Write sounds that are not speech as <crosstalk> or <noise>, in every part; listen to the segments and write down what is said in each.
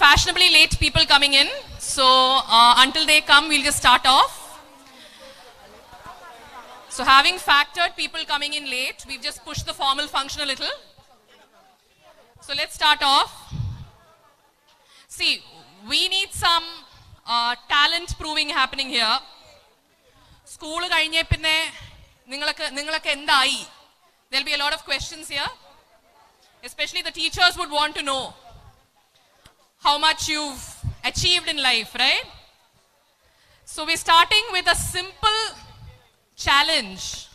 fashionably late people coming in. So uh, until they come, we'll just start off. So having factored people coming in late, we've just pushed the formal function a little. So let's start off. See, we need some uh, talent proving happening here. School കഴിഞ്ഞ പിന്നെ നിങ്ങളൊക്കെ നിങ്ങളൊക്കെ എന്തായി there'll be a lot of questions here especially the teachers would want to know how much you've achieved in life right so we're starting with a simple challenge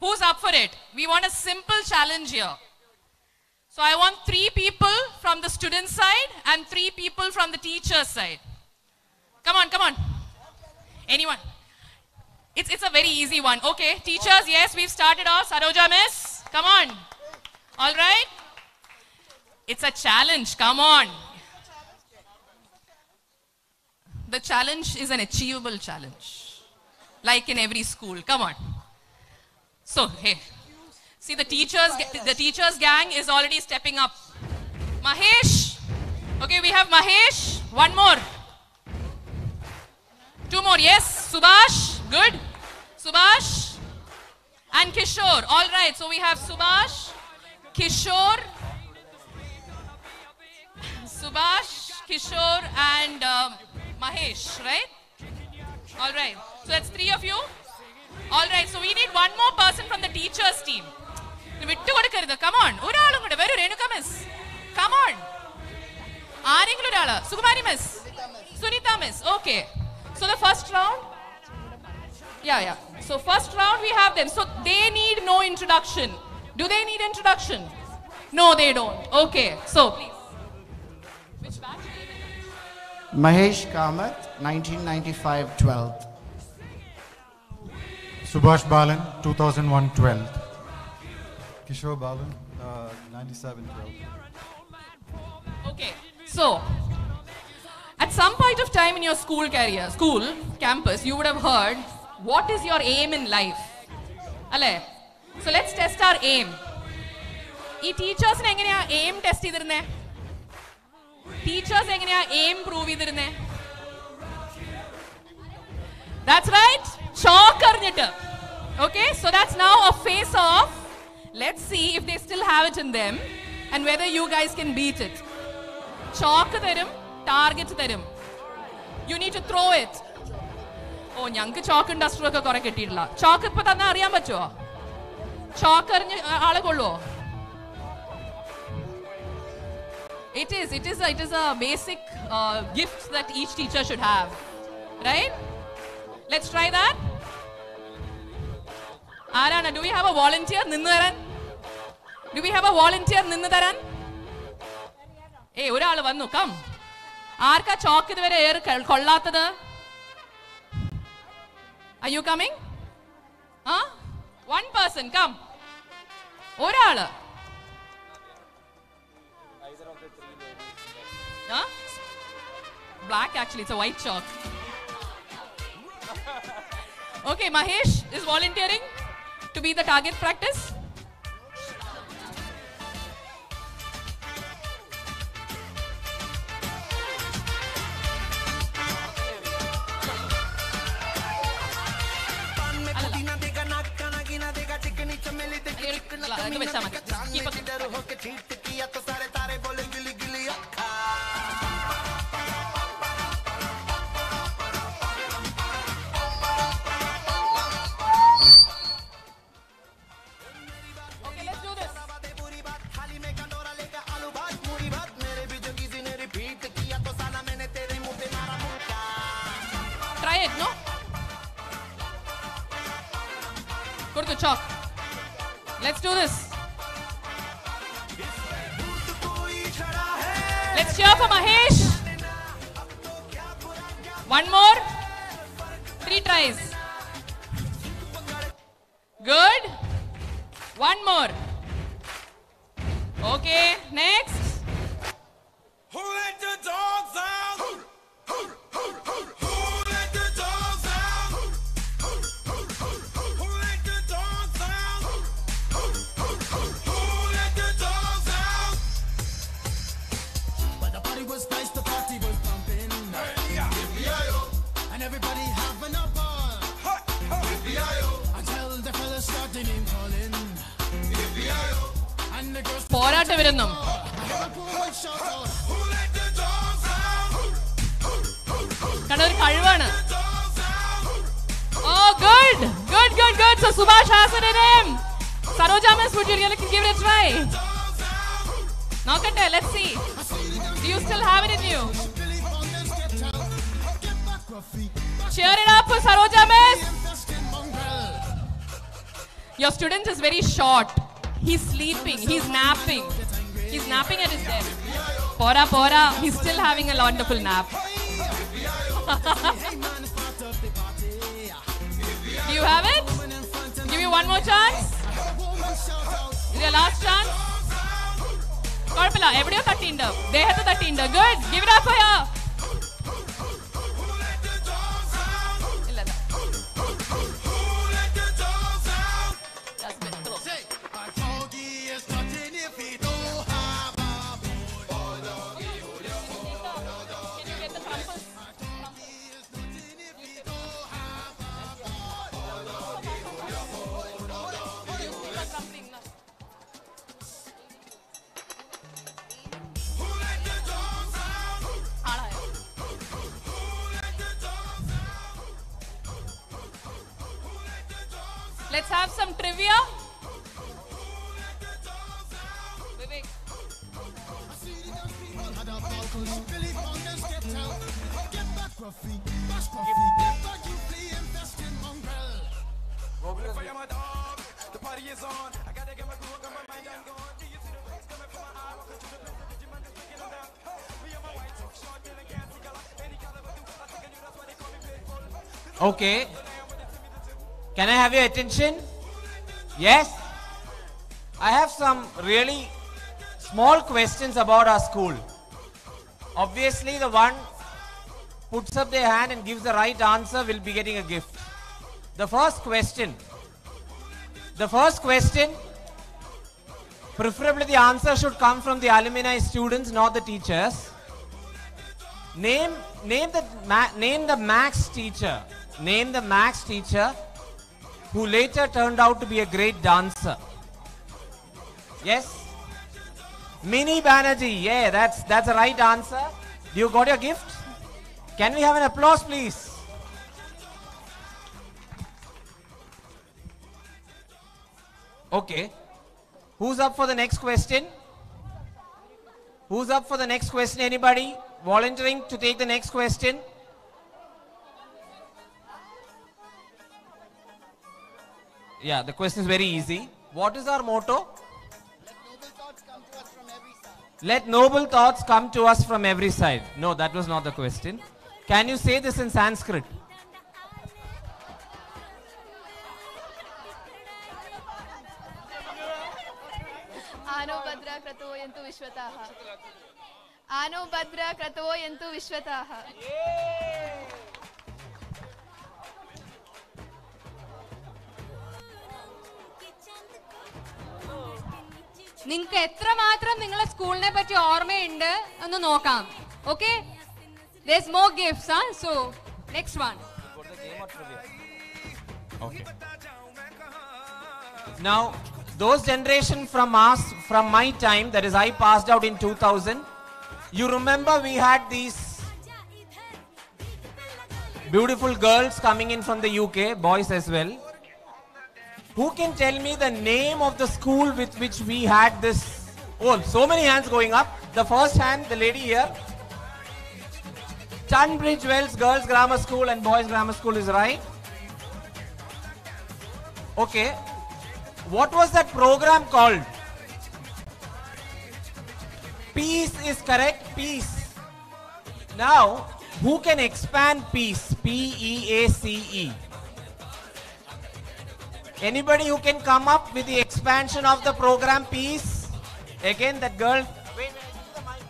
who's up for it we want a simple challenge here so i want three people from the student side and three people from the teacher side come on come on anyone it's, it's a very easy one. Okay, teachers, yes, we've started off. Saroja miss, come on. All right? It's a challenge, come on. The challenge is an achievable challenge, like in every school. Come on. So, hey, see the teachers, the teachers gang is already stepping up. Mahesh, okay, we have Mahesh. One more. Two more, yes. Subhash, good. Subhash and Kishore. All right, so we have Subhash, Kishore, Subhash, Kishore, and um, Mahesh, right? All right, so that's three of you. All right, so we need one more person from the teachers team. വിട്ടുകൊടുക്കരുത് come on ഒരാളും കൂടെ വരൂ Renuka miss come on ആരെങ്കിലും ഒരാള് Sukumari miss Sunitha miss okay so the first round Yeah, yeah. So first round we have them. So they need no introduction. Do they need introduction? No, they don't. Okay. So please. Which batch? Mahesh Kamath, 1995 12th. Subhash Balan, 2001 12th. Kishore Balan, uh, 97 12. Okay. So at some point of time in your school career, school, campus, you would have heard what is your aim in life? അല്ലേ so let's test R aim ഈ ടീച്ചേഴ്സിന് എങ്ങനെയാ aim test ചെയ്തിരുന്നേ teachers എങ്ങനെയാ aim prove ചെയ്തിരുന്നേ? That's right chalk അറിഞ്ഞിട്ട്. Okay so that's now a face of let's see if they still have it in them and whether you guys can beat it chalk തരും target തരും. You need to throw it oh ഞങ്ങൾക്ക് chalk industry ഒക്കെ കുറെ കിട്ടിയിട്ടില്ല. Chalk ഇപ്പൊ തന്നെ അറിയാൻ പറ്റുമോ ചോക്ക് അറിഞ്ഞ് ആളെ കൊള്ളുവോ? It is, it is, a, it is a basic uh, gift that each teacher should have, right? Let's try that. ആരാണ് do we have A volunteer നിന്ന് തരാൻ do we have A volunteer നിന്ന് തരാൻ ഏ ഒരാൾ വന്നു കം ആർക്കാ chalk ഇതുവരെ ഏറ് ക- കൊള്ളാത്തത് Are you coming? Huh? One person, come. ഒരാള് Black, actually. It's a white chalk. Okay, Mahesh is volunteering to be the target practice. Chalk. Let's do this. Let's cheer for Mahesh. One more. Three tries. Good. One more. napping. He's napping. He's napping at his desk. Pora pora. He's still having a wonderful nap. <laughs> Do you have it? Give me one more chance. Is your last chance? Korpala, everybody 13 They had the 13 Good. Give it up for her. Okay. Can I have your attention? Yes? I have some really small questions about our school. Obviously, the one puts up their hand and gives the right answer will be getting a gift. The first question. The first question, preferably the answer should come from the alumni students, not the teachers. Name name the name the max teacher. Name the max teacher who later turned out to be a great dancer. Yes? Mini Banerjee. Yeah, that's that's a right answer. Do you got your gift? Can we have an applause, please? Okay. Who's up for the next question? Who's up for the next question? Anybody volunteering to take the next question? Yeah, the question is very easy. What is our motto? Let noble thoughts come to us from every side. No, that was not the question. Can you say this in Sanskrit? Ano Badra Kratoyantu Vishwataha. നിങ്ങൾക്ക് എത്രമാത്രം നിങ്ങളെ സ്കൂളിനെ പറ്റി ഓർമ്മയുണ്ട് എന്ന് നോക്കാം okay more gifts ആ so next one Okay. Now, those generation from us, from my time, that is, I passed out in 2000. You remember we had these beautiful girls coming in from the UK, boys as well. Who can tell me the name of the school with which we had this? Oh, so many hands going up. The first hand, the lady here. Tunbridge Wells Girls Grammar School and Boys Grammar School is right. Okay. What was that program called? Peace is correct. Peace. Now, who can expand peace? P E A C E. Anybody who can come up with the expansion of the program peace? Again, that girl. Wait, wait, the mic.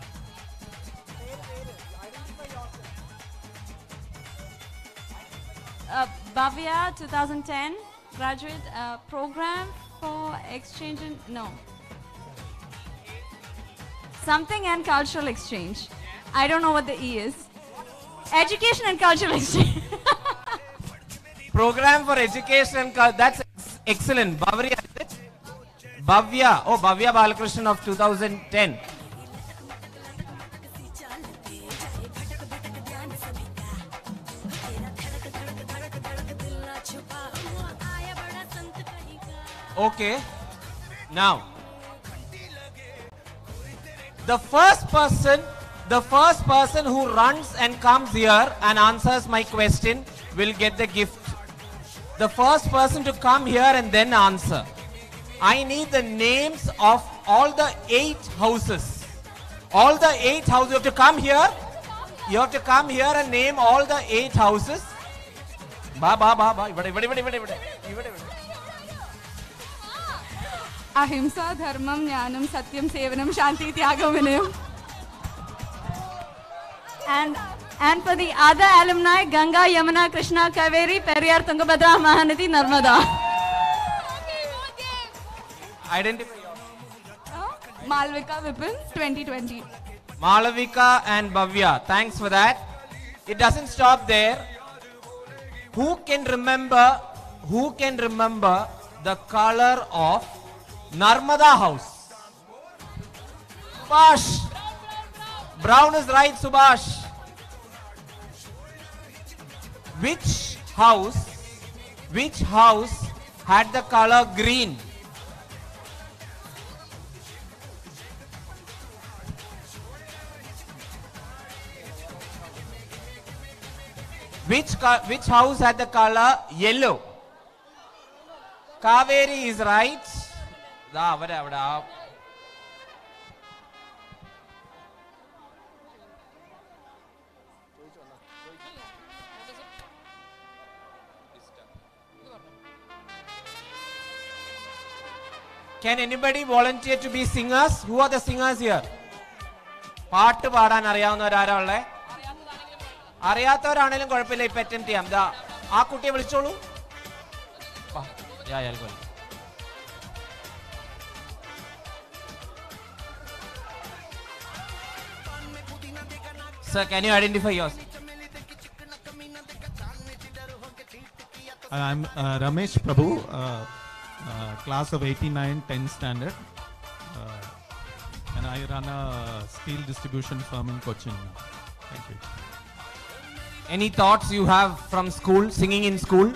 uh, Bhavya 2010 graduate uh, program for exchange and no something and cultural exchange. I don't know what the E is. Education and cultural exchange. <laughs> program for education and cul- that's ex- excellent. Bhavya, is it? Bhavya. Oh, Bhavya Balakrishnan of 2010. Okay. Now, the first person, the first person who runs and comes here and answers my question will get the gift The first person to come here and then answer. I need the names of all the eight houses. All the eight houses. You have to come here. You have to come here and name all the eight houses. Ba ba ba ba. ഇവിടെ ഇവിടെ ഇവിടെ ഇവിടെ ഇവിടെ ഇവിടെ ഇവിടെ അഹിംസ ധർമ്മം ജ്ഞാനം സത്യം സേവനം ശാന്തി ത്യാഗം വിനയം And and for the other alumni, Ganga, Yamuna, Krishna, Kaveri, Periyar, Tungabhadra, Mahanadi, Narmada. Identify. Oh, Malavika Vipin, 2020. Malavika and Bhavya, thanks for that. It doesn't stop there. Who can remember, who can remember the color of Narmada house? Subhash. Brown is right, Subhash. Which house, which house had the color green? Which, which house had the color yellow? Kaveri is right. Da, vada, vada. Can anybody volunteer to be singers who are the singers here പാട്ട് പാടാൻ അറിയാവുന്നവരാരാ ഉള്ളേ? അറിയാത്തവരാണേലും കുഴപ്പമില്ല ഇപ്പൊ attempt ചെയ്യാം ദാ ആ കുട്ടിയെ വിളിച്ചോളൂ. Sir can you identify yours I'm uh, Ramesh Prabhu, uh class of 89, 10 standard. Uh, and I run a steel distribution firm in Cochin. Thank you. Any thoughts you have from school, singing in school?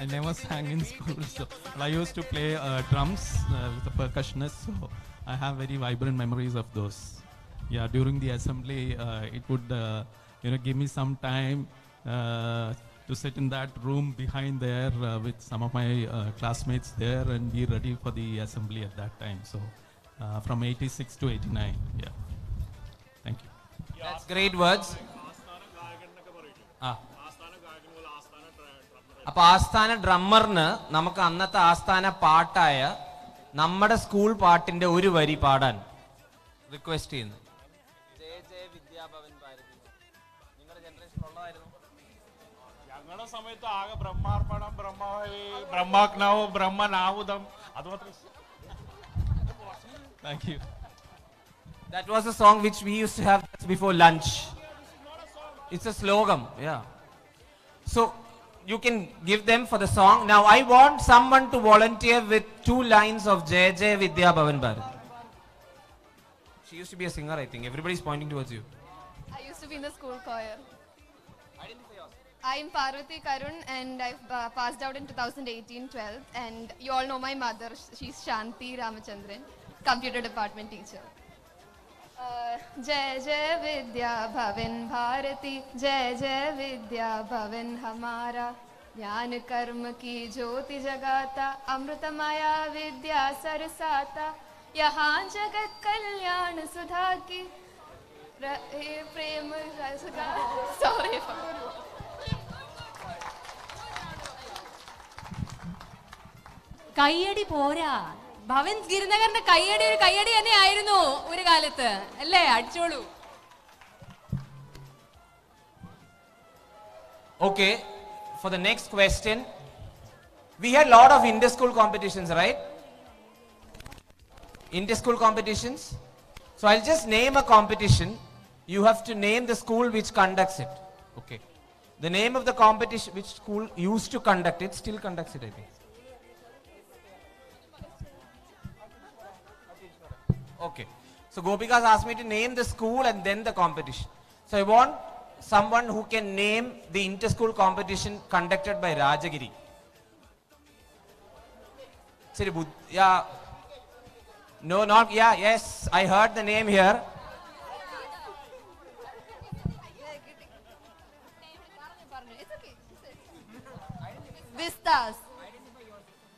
I never sang in school, so but I used to play uh, drums uh, with a percussionist, so I have very vibrant memories of those. Yeah, during the assembly, uh, it would uh, you know give me some time uh, to sit in that room behind there uh, with some of my uh, classmates there and be ready for the assembly at that time. So uh, from 86 to 89, yeah. Thank you. That's great words. ആ അപ്പൊ ആസ്ഥാന ഡ്രമ്മറിന് നമുക്ക് അന്നത്തെ ആസ്ഥാന പാട്ടായ നമ്മുടെ school പാട്ടിന്റെ ഒരു വരി പാടാൻ റിക്വസ്റ്റ് ചെയ്യുന്നു Thank you. That was a song which we used to have before lunch. It's a slogan, yeah. So you can give them for the song. Now I want someone to volunteer with two lines of Jay Jay Vidya Bhavan Bharat. She used to be a singer, I think. Everybody's pointing towards you. I used to be in the school choir. I'm Parvati Karun and I've uh, passed out in 2018-12 and you all know my mother. She's Shanti Ramachandran, computer department teacher. Uh, जय जय विद्या भवन भारती जय जय विद्या भवन हमारा ज्ञान कर्म की ज्योति जगाता अमृतमया विद्या सरसाता यहाँ जगत कल्याण सुधा की प्रेम सॉरी കയ്യടി പോരാ ഭവൻ ഗിരിനഗറിന്റെ കയ്യടി ഒരു കയ്യടി തന്നെ ആയിരുന്നു ഒരു കാലത്ത് അല്ലേ അടിച്ചോളൂ Okay, for the next question, we had a lot of inter-school competitions, right? Inter-school competitions. So I'll just name a competition. You have to name the school which conducts it. Okay. The name of the competition, which school used to conduct it, still conducts it, I think. Okay. So Gopika Gopikas asked me to name the school and then the competition. So I want someone who can name the inter-school competition conducted by Rajagiri. Siri Bud- yeah. No, not, yeah, yes, I heard the name here. Vistas.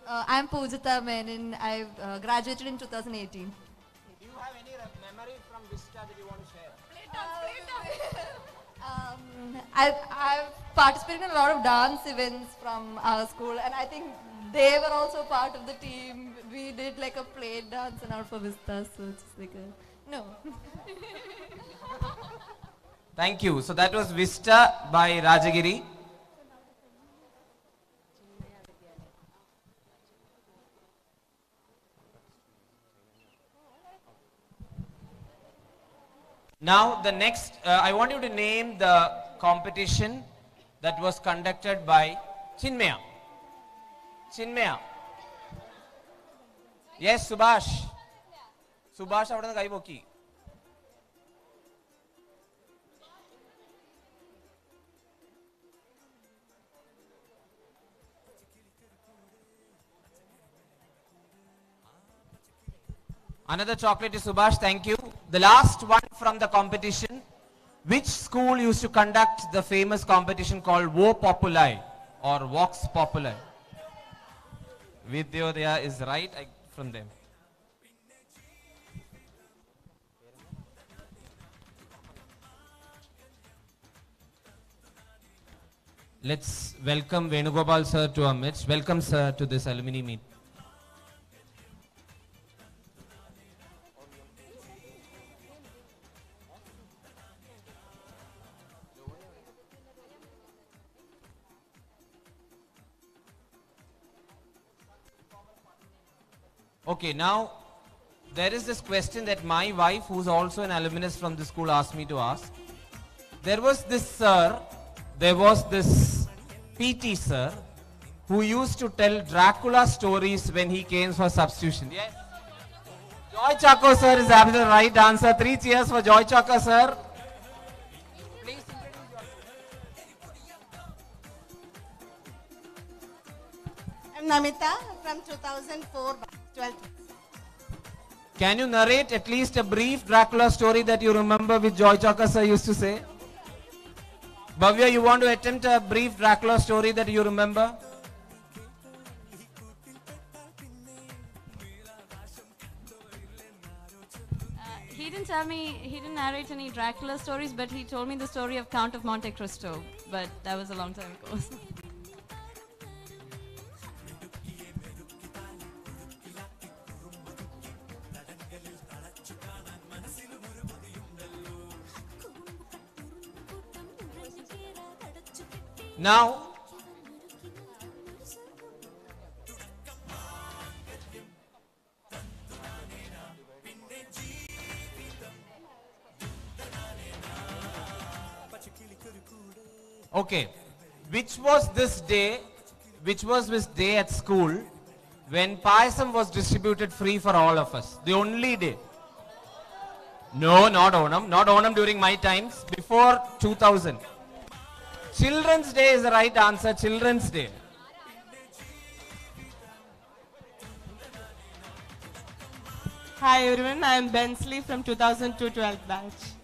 Uh, I'm Pujita Menon. I uh, graduated in 2018. I've, I've participated in a lot of dance events from our school, and I think they were also part of the team. We did like a play dance and all for Vistas, so it's like a no. Thank you. So that was Vista by Rajagiri. Now the next, uh, I want you to name the competition that was conducted by Chinmaya. Chinmaya. Yes, Subhash. Subhash അവിടെ നിന്ന് കൈപൊക്കി Another chocolate to Subhash, thank you. The last one from the competition. which school used to conduct the famous competition called Vo Populi or Vox Populi? Vidyodaya is right I, from them. Let's welcome Venugopal sir to our midst. Welcome sir to this alumni meet. Okay, now there is this question that my wife, who's also an alumnus from the school, asked me to ask. There was this sir, there was this PT sir, who used to tell Dracula stories when he came for substitution. Yes. Joy Chako sir is the right answer. Three cheers for Joy Chako sir. I'm Namita from 2004, 12th. Can you narrate at least a brief Dracula story that you remember which Joy Chako sir used to say? Bhavya, you want to attempt a brief Dracula story that you remember? Uh, he didn't tell me, he didn't narrate any Dracula stories, but he told me the story of Count of Monte Cristo. But that was a long time ago. <laughs> Now, okay, which was this day, which was this day at school when Payasam was distributed free for all of us? The only day. No, not Onam, not Onam during my times, before 2000. Children's Day is the right answer. Children's Day. Hi everyone, I am Bensley from 2002 12th batch.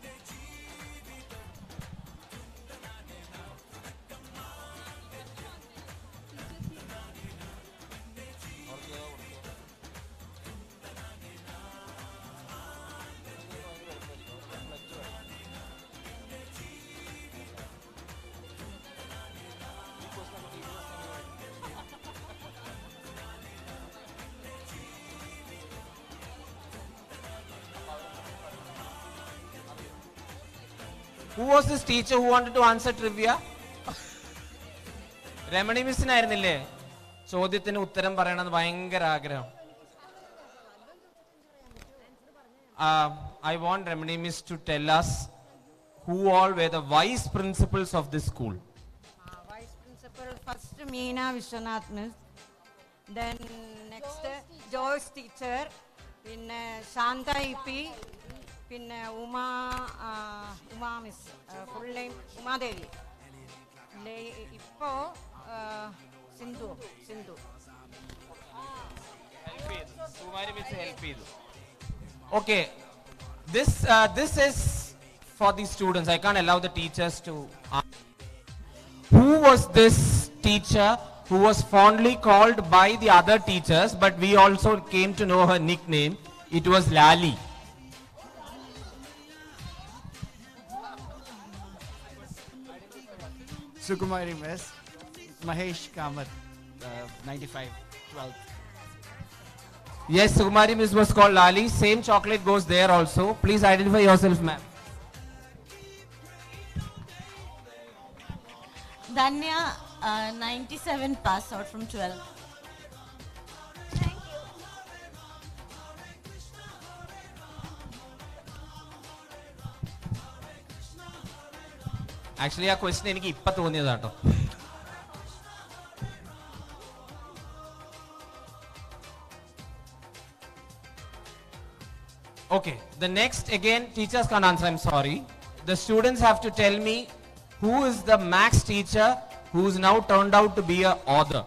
Was this teacher who wanted to answer trivia Ramani മിസ്സിനായിരുന്നില്ലേ ചോദ്യത്തിന് ഉത്തരം പറയണമെന്ന് ഭയങ്കര ആഗ്രഹം. I want Ramani miss to tell us who all were the vice principals of this school vice principal first Meena Viswanath miss then next Joyce teacher പിന്നെ Shantha E P. പിന്നെ ഉമാ ആ, Uma miss full name Umadevi ലേ- ഇപ്പോ ആ, Sindhu Sindhu Kumari miss help ചെയ്തു Okay, this uh, this is for the students. I can't allow the teachers to. ask. Who was this teacher who was fondly called by the other teachers, but we also came to know her nickname? It was Lali. Sukumari Miss, Mahesh Kamath, uh, 95, 12th. Yes, Sukumari Miss was called Lali. Same chocolate goes there also. Please identify yourself, ma'am. Danya, uh, 97 pass out from 12. Actually ആ question എനിക്ക് ഇപ്പൊ തോന്നിയതാട്ടോ Okay, the next again, teachers can't answer, I'm sorry. The students have to tell me who is the max teacher who's now turned out to be a author.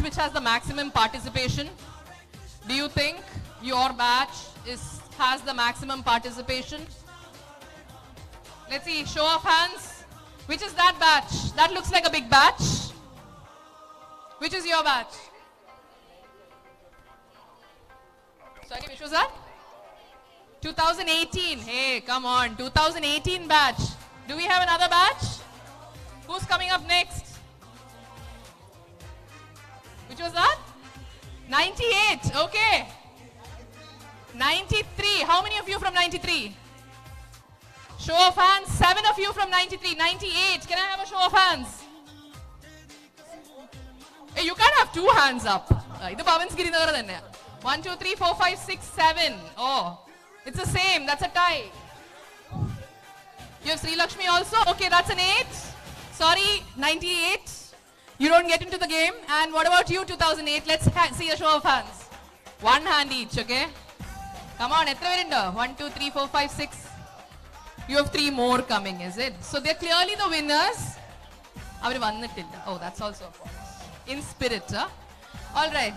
Batch which has the maximum participation? Do you think your batch is has the maximum participation? Let's see, show of hands. Which is that batch? That looks like a big batch. Which is your batch? Sorry, which was that? 2018. Hey, come on. 2018 batch. Do we have another batch? Who's coming up next? 98. Okay. 93. How many of you from 93? Show of hands. Seven of you from 93. 98. Can I have a show of hands? Hey, you can't have two hands up. Uh, ഇത് പവൻസ് ഗിരിനഗർ തന്നെ one two three four five six seven oh it's the same. That's a tie. You have Sri Lakshmi also? Okay, that's an 8. Sorry, 98. You don't get into the game. And what about you, 2008? Let's ha- see a show of hands. One hand each, okay? Come on, എത്ര പേരുണ്ട്? One, two, three, four, five, six. You have three more coming, is it? So they're clearly the winners. അവർ വന്നിട്ടില്ല. Oh, that's also a point. In spirit, huh? All right.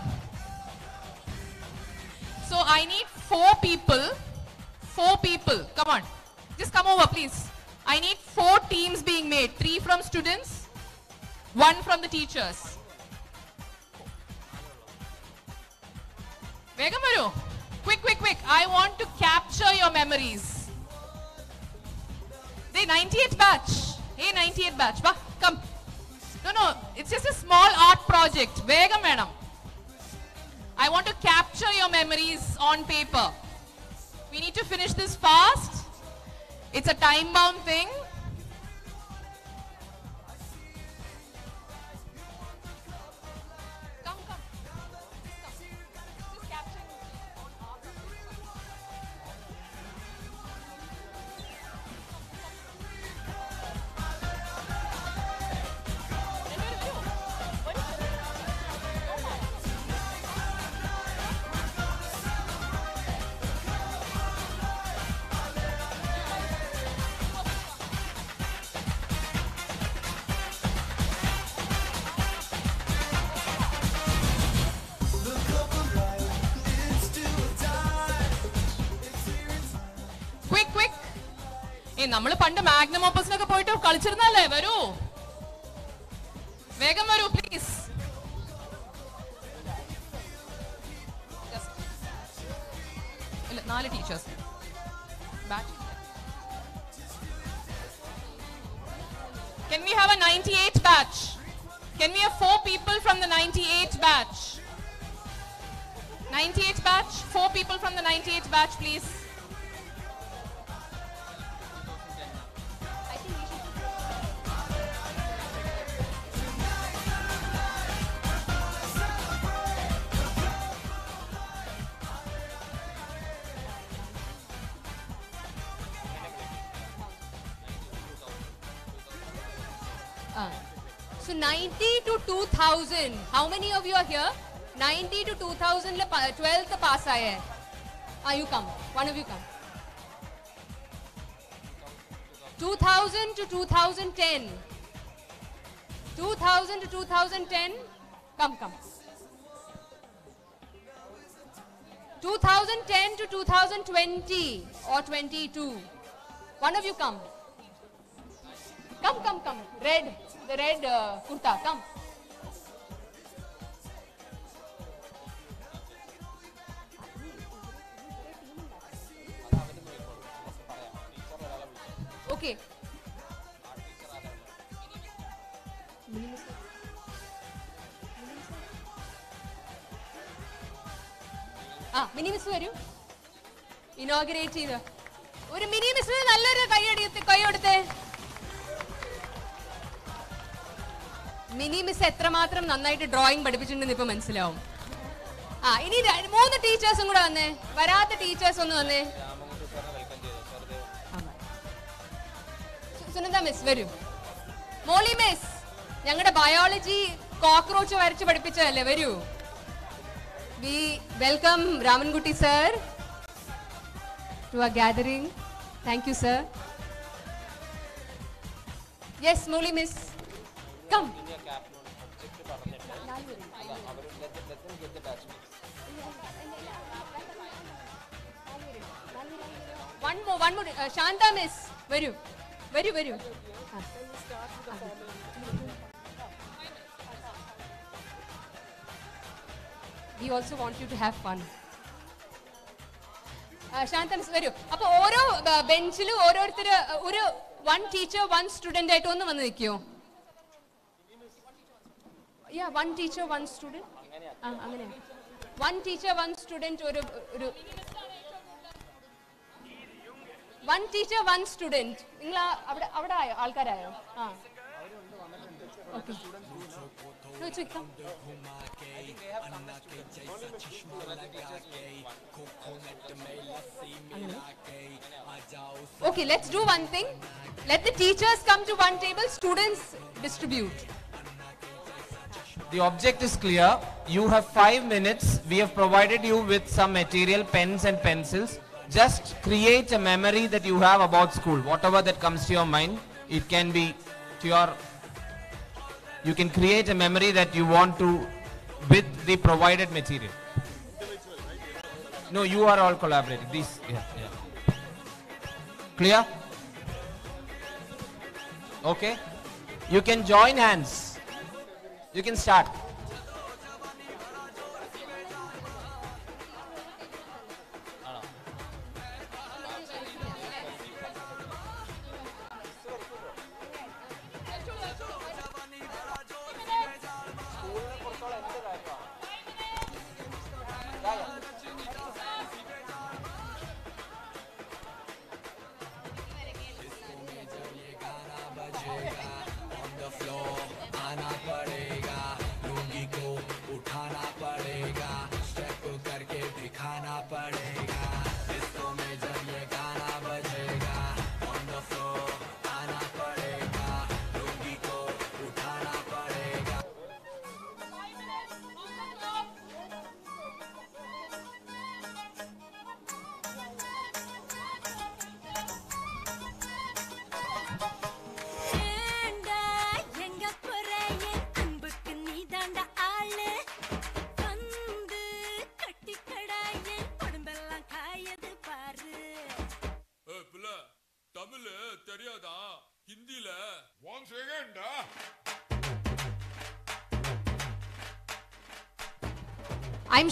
So I need four people. Four people. Come on. Just come over, please. I need four teams being One from the teachers. Vegamaru, quick, quick, quick. I want to capture your memories. The 98 batch. Hey, 98 batch. Bah, come. No, no. It's just a small art project. Vegam, madam. I want to capture your memories on paper. We need to finish this fast. It's a time-bound thing. നമ്മൾ പണ്ട് magnum ഓപ്പസിനൊക്കെ പോയിട്ട് കളിച്ചിരുന്നല്ലേ വരൂ. how many of you are here? 90 to 2000 the ka pass aaya ah, you come. One of you come. 2000 to 2010 2000 to 2010 come come. 2010 to 2020 or 22 one of you come. Come come come. Red. The red uh, kurta. Come. Inaugurate ചെയ്ത്. ഒരു mini മിസ്സിന് നല്ലൊരു കൈയടി കൈയെടുത്തേ mini miss എത്രമാത്രം നന്നായിട്ട് drawing പഠിപ്പിച്ചിട്ടുണ്ടെന്ന് ഇപ്പൊ മനസ്സിലാവും. ആ ഇനി മൂന്ന് ടീച്ചേഴ്സും കൂടെ വന്നേ. വരാത്ത ടീച്ചേഴ്സ് ഒന്ന് വന്നേ. സുനന്ദ മിസ് വരും. മോളി മിസ് ഞങ്ങളുടെ ബയോളജി കോക്രോച്ച് വരച്ച് പഠിപ്പിച്ചതല്ലേ വരൂ. We welcome Ramankutty sir to our gathering. Thank you, sir. Yes, Muli miss. Come. One more, one more. Uh, Shanta miss. Where you? Where you? Where you? Ah. We also want you to have fun. Shantha miss വരൂ. അപ്പൊ ഓരോ ബെഞ്ചിലും ഓരോരുത്തർ ഒരു one teacher one student ആയിട്ട് ഒന്ന് വന്ന് നിൽക്കുമോ yeah one teacher one student അങ്ങനെ വൺ ടീച്ചർ വൺ സ്റ്റുഡന്റ് ഒരു ഒരു വൺ ടീച്ചർ വൺ സ്റ്റുഡന്റ് നിങ്ങൾ അവിടെ അവിടെ ആയോ? ആൾക്കാരായോ? ആ. Okay Okay. Okay, let's do one thing. Let the teachers come to one table, students distribute. The object is clear. You have five minutes. We have provided you with some material, pens and pencils. Just create a memory that you have about school. Whatever that comes to your mind, it can be to your you can create a memory that you want to with the provided material. No, you are all collaborating. These, yeah, yeah. Clear? Okay. You can join hands. You can start.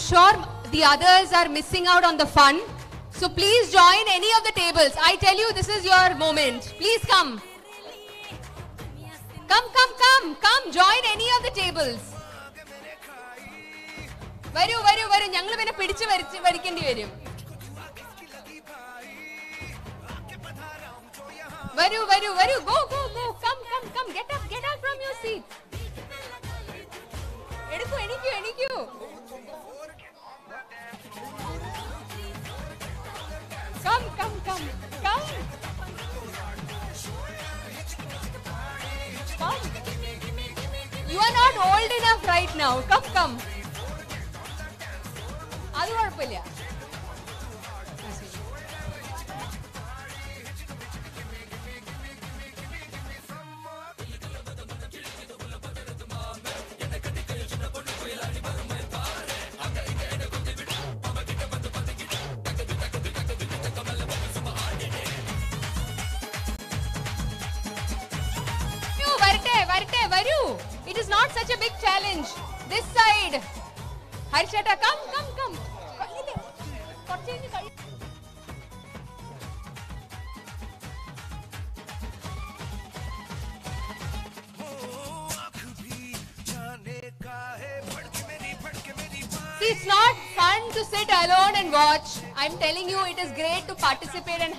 sure the others are missing out on the fun. So please join any of the tables. I tell you, this is your moment. Please come. Come, come, come. Come, join any of the tables. വരൂ വരൂ വരൂ ഞങ്ങൾ പിന്നെ പിടിച്ചു വരച്ച് വരിക്കേണ്ടി വരും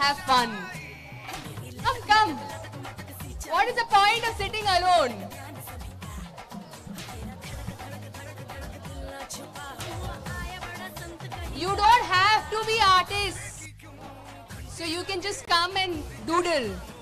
have fun. Come, come. What is the point of sitting alone? You don't have to be artists. So you can just come and doodle.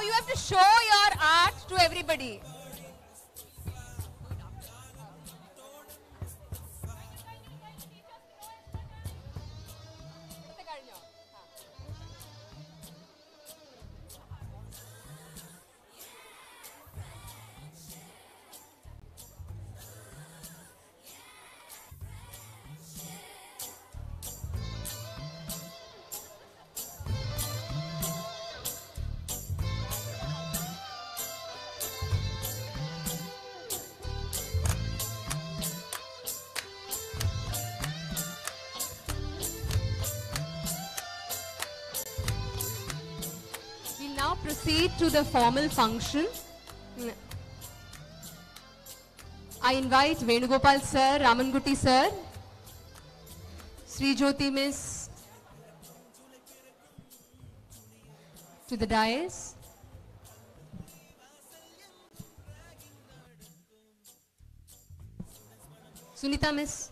now you have to show your art to everybody. Proceed to the formal function. I invite Venugopal sir, Ramanguti sir, Sri Jyoti miss to the dais. Sunita miss.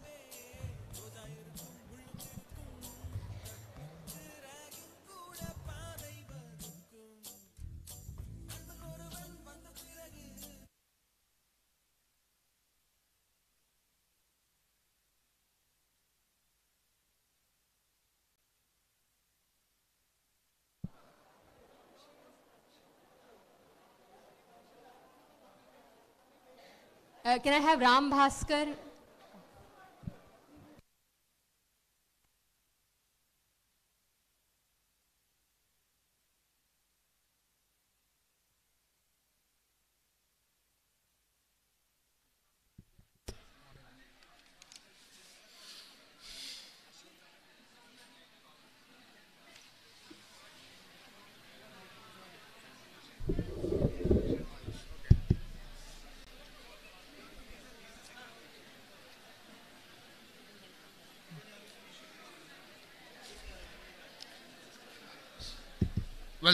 Uh, can I have Ram Bhaskar?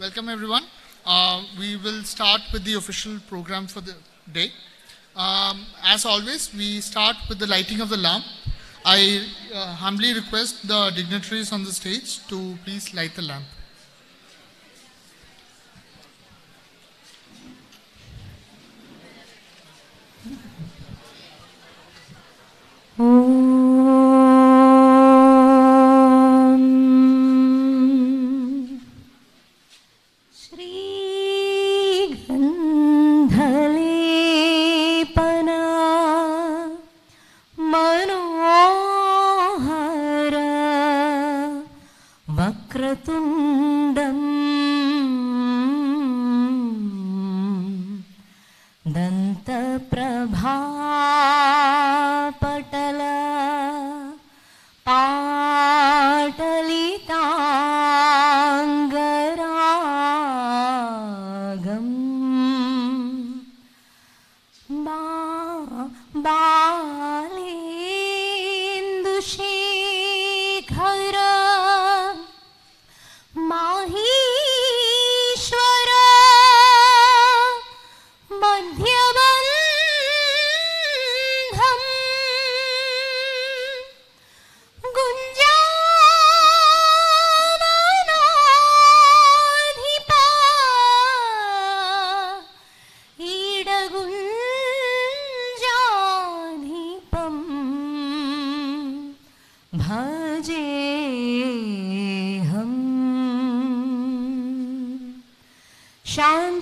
Welcome everyone. Uh, we will start with the official program for the day. Um, as always, we start with the lighting of the lamp. I uh, humbly request the dignitaries on the stage to please light the lamp.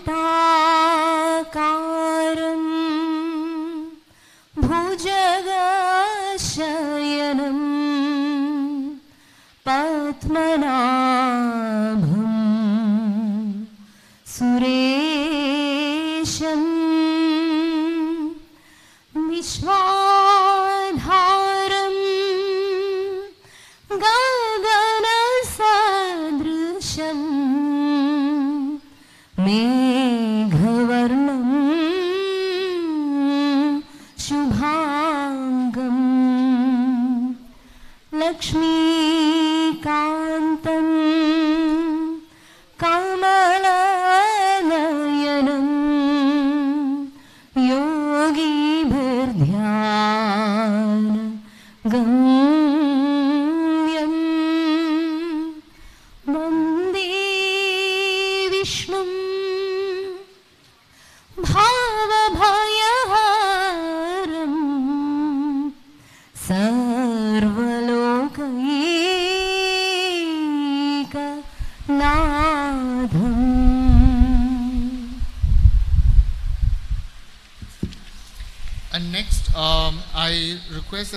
Ta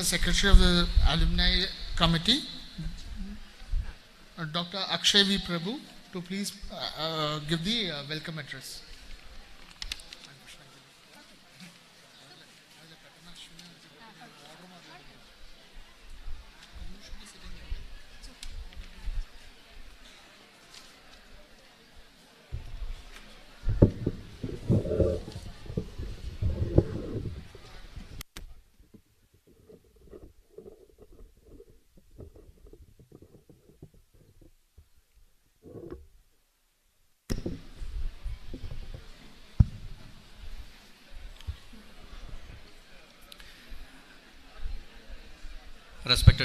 the Secretary of the Alumni Committee, uh, Dr. Akshay V. Prabhu, to please uh, uh, give the uh, welcome address.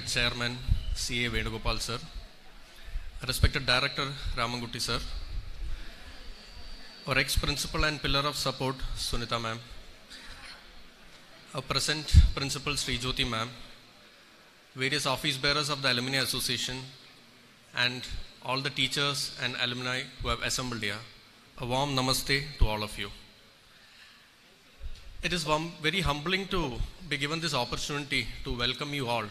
Respected Chairman C.A. Venugopal sir, Respected Director Ramankutti sir, our ex-principal and pillar of support Sunita ma'am, our present principal Sri Jyoti ma'am, various office bearers of the Alumni Association, and all the teachers and alumni who have assembled here. A warm namaste to all of you. It is very humbling to be given this opportunity to welcome you all.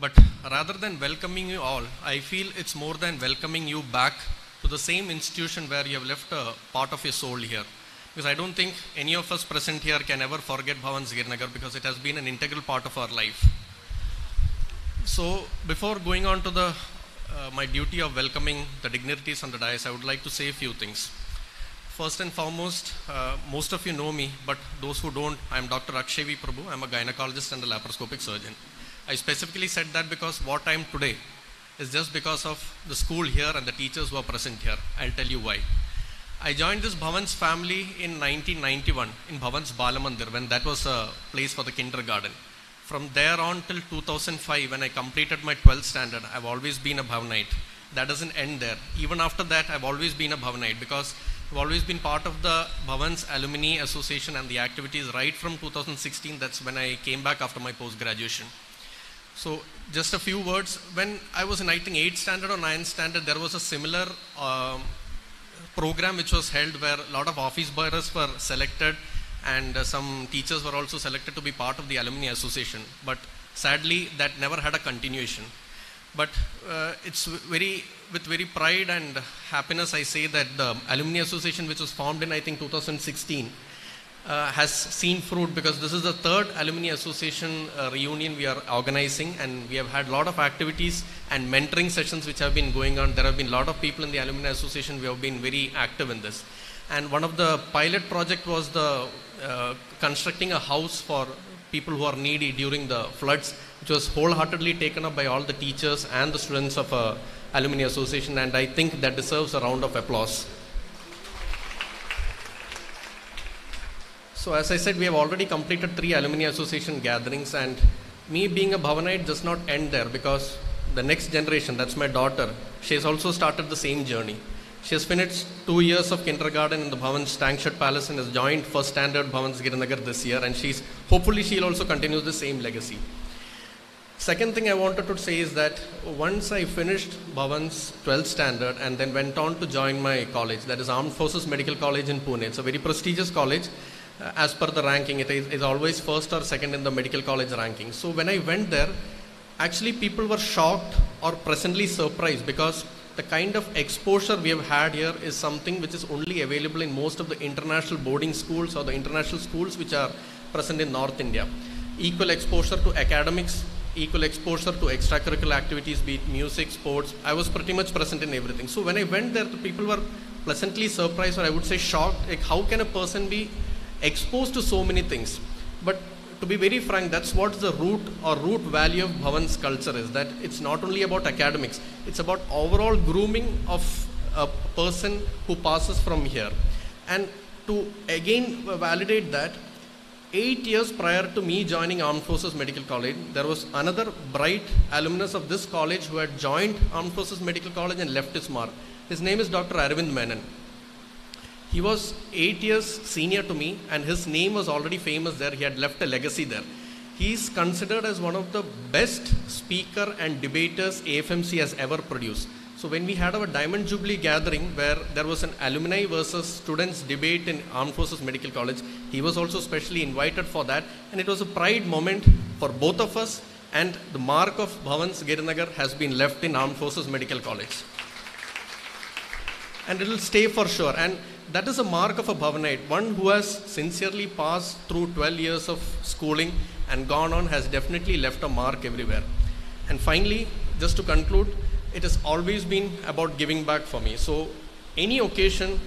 But rather than welcoming you all, I feel it's more than welcoming you back to the same institution where you have left a part of your soul here. Because I don't think any of us present here can ever forget Bhavan Girinagar because it has been an integral part of our life. So, before going on to the uh, my duty of welcoming the dignitaries on the dais, I would like to say a few things. First and foremost, uh, most of you know me, but those who don't, I am Dr. Akshay V. Prabhu. I am a gynecologist and a laparoscopic surgeon. I specifically said that because what I am today is just because of the school here and the teachers who are present here. I'll tell you why. I joined this Bhavan's family in 1991 in Bhavan's Balamandir when that was a place for the kindergarten. From there on till 2005 when I completed my 12th standard, I've always been a Bhavanite. That doesn't end there. Even after that, I've always been a Bhavanite because I've always been part of the Bhavan's Alumni Association and the activities right from 2016. That's when I came back after my post graduation. So, just a few words. When I was in, I think, 8th standard or 9th standard, there was a similar um, program which was held where a lot of office bearers were selected and uh, some teachers were also selected to be part of the alumni association. But sadly, that never had a continuation. But uh, it's very, with very pride and happiness, I say that the alumni association, which was formed in I think 2016, uh, has seen fruit because this is the third alumni association uh, reunion we are organizing and we have had a lot of activities and mentoring sessions which have been going on. There have been a lot of people in the alumni association we have been very active in this. And one of the pilot project was the uh, constructing a house for people who are needy during the floods which was wholeheartedly taken up by all the teachers and the students of uh, alumni association. And i think that deserves a round of applause So as I said, we have already completed three alumni association gatherings and me being a Bhavanite does not end there because the next generation, that's my daughter, she has also started the same journey. She has finished two years of kindergarten in the Bhavan's Tankshot Palace and has joined first standard Bhavan's Girinagar this year and she's, hopefully she'll also continue the same legacy. Second thing I wanted to say is that once I finished Bhavan's 12th standard and then went on to join my college, that is Armed Forces Medical College in Pune. It's a very prestigious college uh, as per the ranking, it is, is always first or second in the medical college ranking. So when I went there, actually people were shocked or presently surprised because the kind of exposure we have had here is something which is only available in most of the international boarding schools or the international schools which are present in North India. Equal exposure to academics, equal exposure to extracurricular activities, be it music, sports. I was pretty much present in everything. So when I went there, the people were pleasantly surprised or I would say shocked. Like how can a person be exposed to so many things. But to be very frank, that's what the root or root value of Bhavan's culture is that it's not only about academics, it's about overall grooming of a person who passes from here. And to again validate that, eight years prior to me joining Armed Forces Medical College, there was another bright alumnus of this college who had joined Armed Forces Medical College and left his mark. His name is Dr. Arvind Menon. He was eight years senior to me, and his name was already famous there. He had left a legacy there. He is considered as one of the best speaker and debaters AFMC has ever produced. So when we had our Diamond Jubilee gathering where there was an alumni versus students debate in Armed Forces Medical College, he was also specially invited for that and it was a pride moment for both of us and the mark of Bhavan's Girinagar has been left in Armed Forces Medical College. And it will stay for sure. And that is a mark of a Bhavanite. One who has sincerely passed through 12 years of schooling and gone on has definitely left a mark everywhere. And finally, just to conclude, it has always been about giving back for me. So, any occasion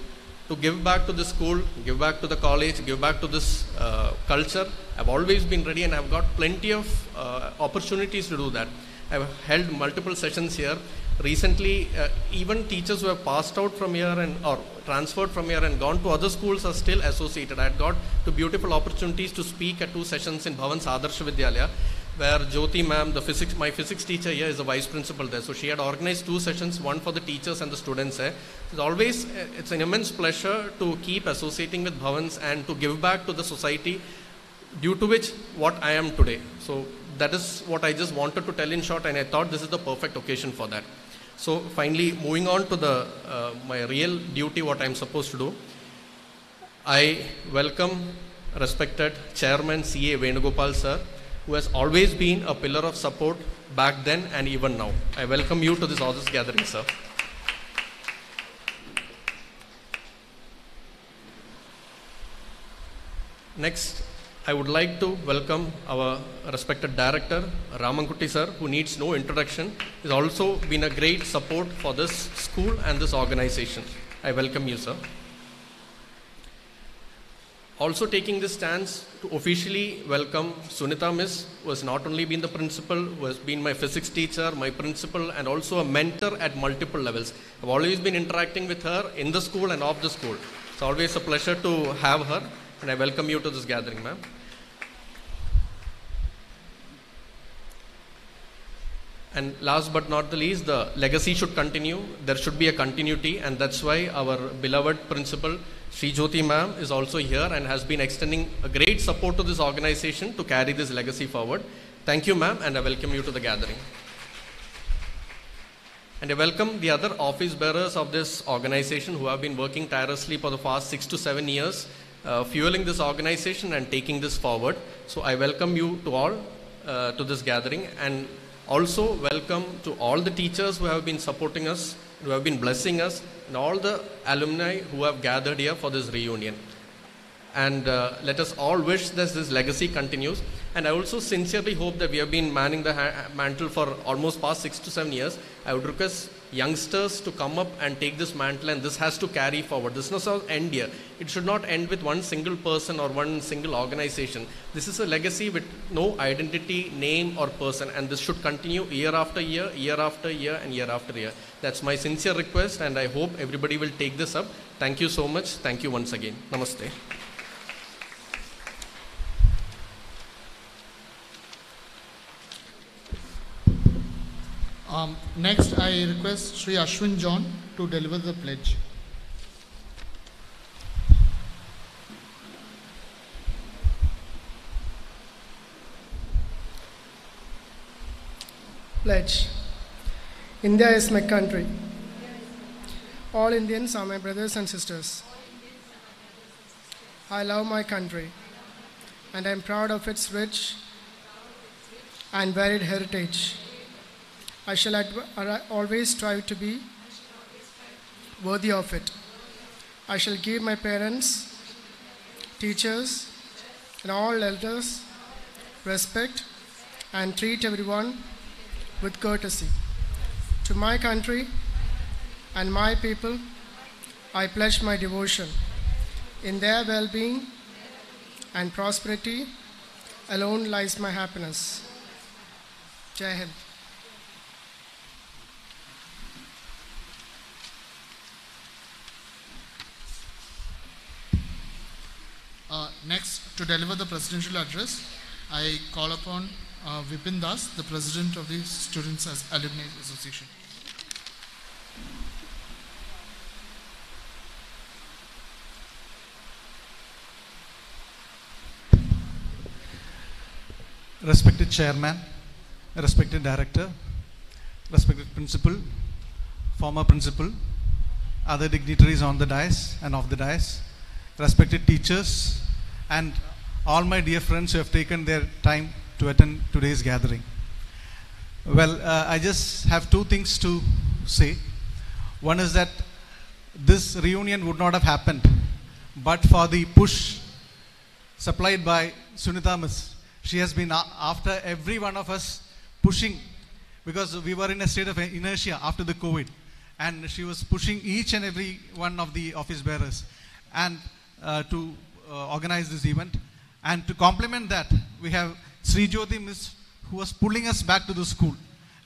to give back to the school, give back to the college, give back to this uh, culture, I've always been ready and I've got plenty of uh, opportunities to do that. I've held multiple sessions here. Recently, uh, even teachers who have passed out from here and or transferred from here and gone to other schools are still associated. I had got two beautiful opportunities to speak at two sessions in Bhavans Adarsh Vidyalaya where Jyoti ma'am, the physics, my physics teacher here is a vice principal there. So she had organized two sessions, one for the teachers and the students there. It's always, uh, it's an immense pleasure to keep associating with Bhavans and to give back to the society due to which what I am today. So that is what I just wanted to tell in short and I thought this is the perfect occasion for that. So finally, moving on to the, uh, my real duty, what I'm supposed to do. I welcome respected Chairman C.A. Venugopal sir, who has always been a pillar of support back then and even now. I welcome you to this August gathering, sir. Next, I would like to welcome our respected director, Ramankutti sir, who needs no introduction. He's also been a great support for this school and this organization. I welcome you, sir. Also taking this stance to officially welcome Sunita Miss, who has not only been the principal, who has been my physics teacher, my principal, and also a mentor at multiple levels. I've always been interacting with her in the school and off the school. It's always a pleasure to have her, and I welcome you to this gathering, ma'am. And last but not the least, the legacy should continue. There should be a continuity, and that's why our beloved principal, Sri Jyoti ma'am, is also here and has been extending a great support to this organization to carry this legacy forward. Thank you, ma'am, and I welcome you to the gathering. And I welcome the other office bearers of this organization who have been working tirelessly for the past six to seven years, fueling this organization and taking this forward. So I welcome you to all uh, to this gathering and also welcome to all the teachers who have been supporting us, who have been blessing us, and all the alumni who have gathered here for this reunion. And uh, let us all wish that this legacy continues. And I also sincerely hope that we have been manning the mantle for almost past six to seven years. I would request youngsters to come up and take this mantle, and this has to carry forward. This does not end here. It should not end with one single person or one single organization. This is a legacy with no identity, name, or person, and this should continue year after year, year after year, and year after year. That's my sincere request, and I hope everybody will take this up. Thank you so much. Thank you once again. Namaste. Um, next, I request Sri Ashwin John to deliver the pledge. Pledge. India is my country. All Indians are my brothers and sisters. I love my country and I am proud of its rich and varied heritage. I shall always strive to be worthy of it. I shall give my parents, teachers, and all elders respect and treat everyone with courtesy. To my country and my people, I pledge my devotion. In their well being and prosperity alone lies my happiness. Jai Hind. Uh, next, to deliver the presidential address, I call upon uh, Vipin Das, the president of the Students As- Alumni Association. Respected chairman, respected director, respected principal, former principal, other dignitaries on the dais and off the dais, respected teachers, and all my dear friends who have taken their time to attend today's gathering. Well, uh, I just have two things to say. One is that this reunion would not have happened but for the push supplied by Sunita Miss. She has been after every one of us pushing because we were in a state of inertia after the COVID and she was pushing each and every one of the office bearers and uh, to uh, organize this event. And to complement that, we have Sri Jyoti Miss who was pulling us back to the school.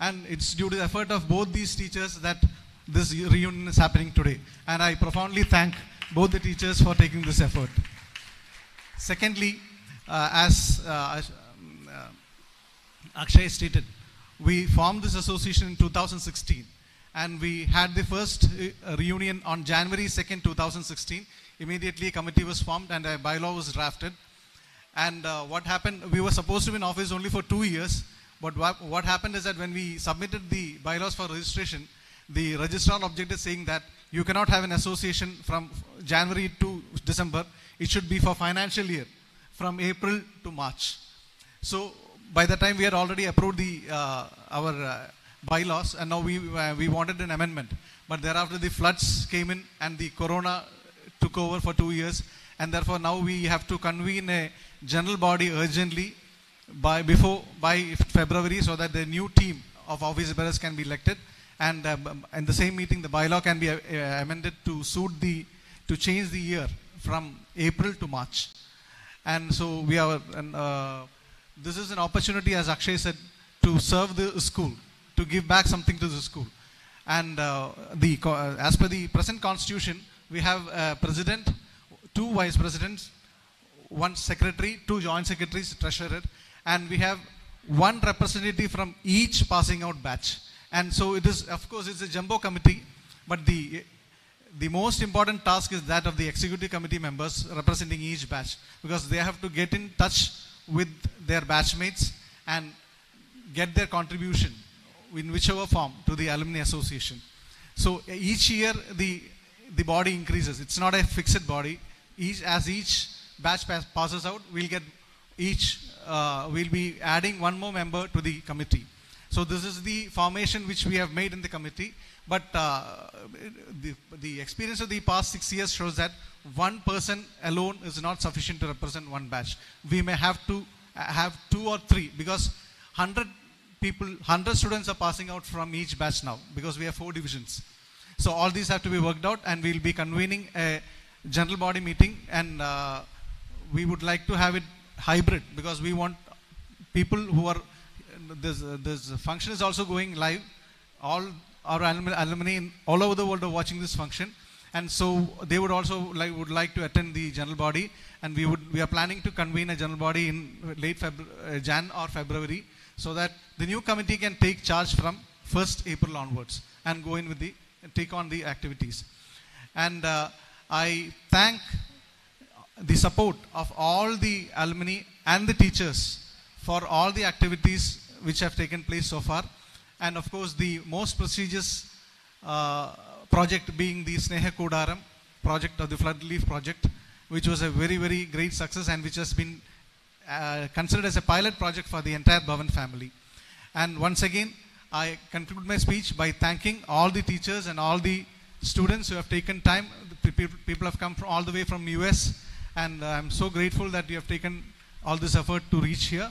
And it's due to the effort of both these teachers that this reunion is happening today. And I profoundly thank both the teachers for taking this effort. Secondly, uh, as uh, um, uh, Akshay stated, we formed this association in 2016 and we had the first uh, reunion on January 2nd, 2016. Immediately a committee was formed and a bylaw was drafted. And uh, what happened, we were supposed to be in office only for two years, but what, happened is that when we submitted the bylaws for registration, the registrar objected saying that you cannot have an association from January to December. It should be for financial year, from April to March. So by the time we had already approved the uh, our uh, bylaws, and now we uh, we wanted an amendment. But thereafter the floods came in, and the corona took over for two years, and therefore now we have to convene a general body urgently by before by February, so that the new team of office bearers can be elected, and um, in the same meeting the bylaw can be uh, amended to suit the to change the year from April to March. And so we are, and, uh, this is an opportunity, as Akshay said, to serve the school, to give back something to the school. And uh, the, uh, as per the present constitution, we have a president, two vice presidents, one secretary, two joint secretaries, treasurer, and we have one representative from each passing out batch. And so it is, of course, it's a jumbo committee, but the the most important task is that of the executive committee members representing each batch because they have to get in touch with their batchmates and get their contribution in whichever form to the alumni association. So each year the the body increases. It's not a fixed body. Each as each batch pass, passes out, we'll get each uh, we'll be adding one more member to the committee. So this is the formation which we have made in the committee. But uh, the, the experience of the past six years shows that one person alone is not sufficient to represent one batch. We may have to uh, have two or three because 100 people, 100 students are passing out from each batch now because we have four divisions. So all these have to be worked out and we'll be convening a general body meeting and uh, we would like to have it hybrid because we want people who are this, uh, this function is also going live. All our alumni, all over the world are watching this function. And so they would also like would like to attend the general body. And we would we are planning to convene a general body in late Feb, uh, Jan or February so that the new committee can take charge from 1st April onwards and go in with the take on the activities. And uh, I thank the support of all the alumni and the teachers for all the activities which have taken place so far. And of course the most prestigious uh, project being the Sneha Kodaram project of the flood relief project which was a very very great success and which has been uh, considered as a pilot project for the entire Bhavan family. And once again I conclude my speech by thanking all the teachers and all the students who have taken time. The people, have come from all the way from US and uh, I'm so grateful that you have taken all this effort to reach here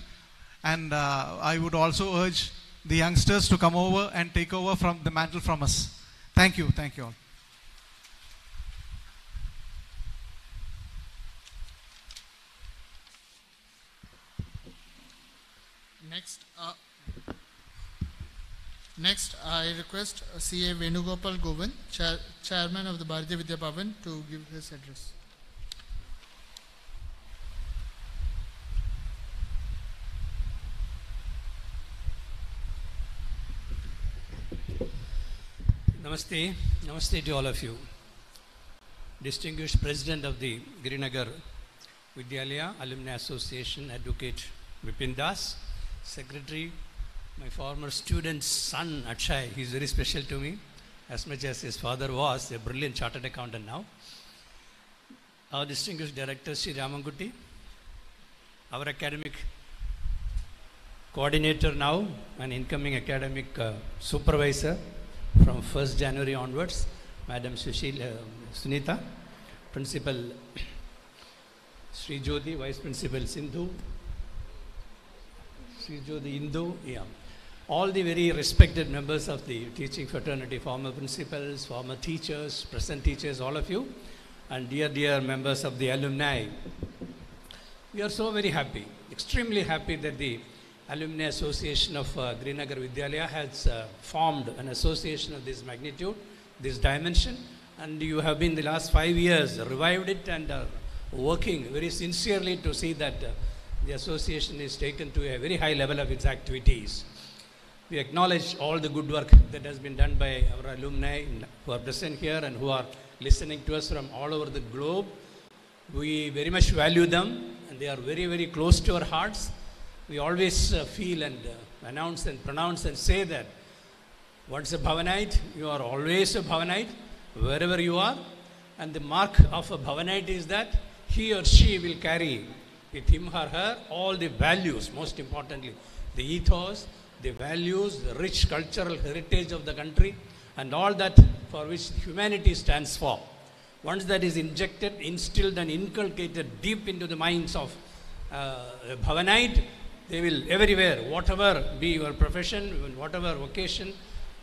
and uh, I would also urge the youngsters to come over and take over from the mantle from us. Thank you. Thank you all. Next, uh, next I request uh, C.A. Venugopal Govind, chair, Chairman of the Bharatiya Vidya Bhavan, to give his address. Namaste. Namaste to all of you. Distinguished President of the Girinagar Vidyalaya Alumni Association, Advocate Vipin Das, Secretary, my former student's son Akshay, he's very special to me, as much as his father was a brilliant chartered accountant now. Our distinguished director, Sri Ramankutti, our academic coordinator now, an incoming academic uh, supervisor from 1st January onwards, Madam Sushil uh, Sunita, Principal <coughs> Sri Jyoti, Vice Principal Sindhu, Sri Jyoti Indu, yeah. All the very respected members of the teaching fraternity, former principals, former teachers, present teachers, all of you, and dear, dear members of the alumni. We are so very happy, extremely happy that the Alumni Association of uh, Girinagar Vidyalaya has uh, formed an association of this magnitude, this dimension, and you have been the last five years revived it and are working very sincerely to see that uh, the association is taken to a very high level of its activities. We acknowledge all the good work that has been done by our alumni who are present here and who are listening to us from all over the globe. We very much value them and they are very, very close to our hearts. We always uh, feel and uh, announce and pronounce and say that once a Bhavanite, you are always a Bhavanite, wherever you are. And the mark of a Bhavanite is that he or she will carry with him or her all the values, most importantly, the ethos, the values, the rich cultural heritage of the country, and all that for which humanity stands for. Once that is injected, instilled, and inculcated deep into the minds of uh, Bhavanite, they will everywhere, whatever be your profession, whatever vocation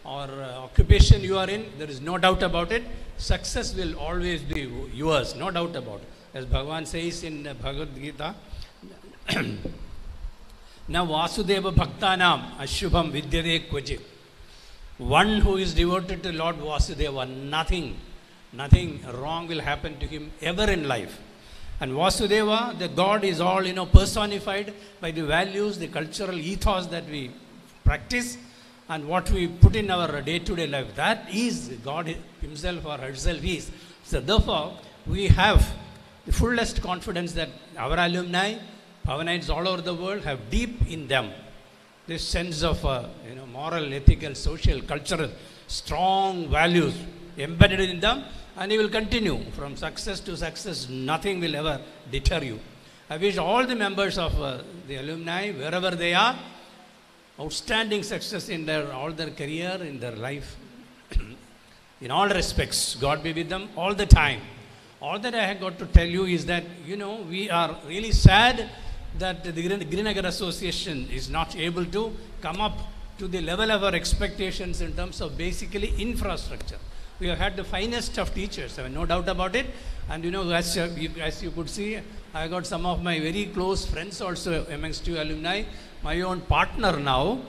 or uh, occupation you are in, there is no doubt about it. Success will always be yours, no doubt about it. As Bhagavan says in uh, Bhagavad Gita, <clears throat> now Vasudeva Bhaktanam Ashubham Vidyade Kvajit. One who is devoted to Lord Vasudeva, nothing, nothing wrong will happen to him ever in life. And Vasudeva, the God is all, you know, personified by the values, the cultural ethos that we practice and what we put in our day-to-day life. That is God himself or herself is. So therefore, we have the fullest confidence that our alumni, Bhavanites all over the world have deep in them this sense of uh, you know, moral, ethical, social, cultural, strong values embedded in them and you will continue from success to success. Nothing will ever deter you. I wish all the members of uh, the alumni, wherever they are, outstanding success in their all their career, in their life, <clears throat> in all respects. God be with them all the time. All that I have got to tell you is that you know we are really sad that the Green- Girinagar Association is not able to come up to the level of our expectations in terms of basically infrastructure. We have had the finest of teachers, I have no doubt about it. And you know, as, uh, you, as you could see, I got some of my very close friends also amongst you alumni. My own partner now,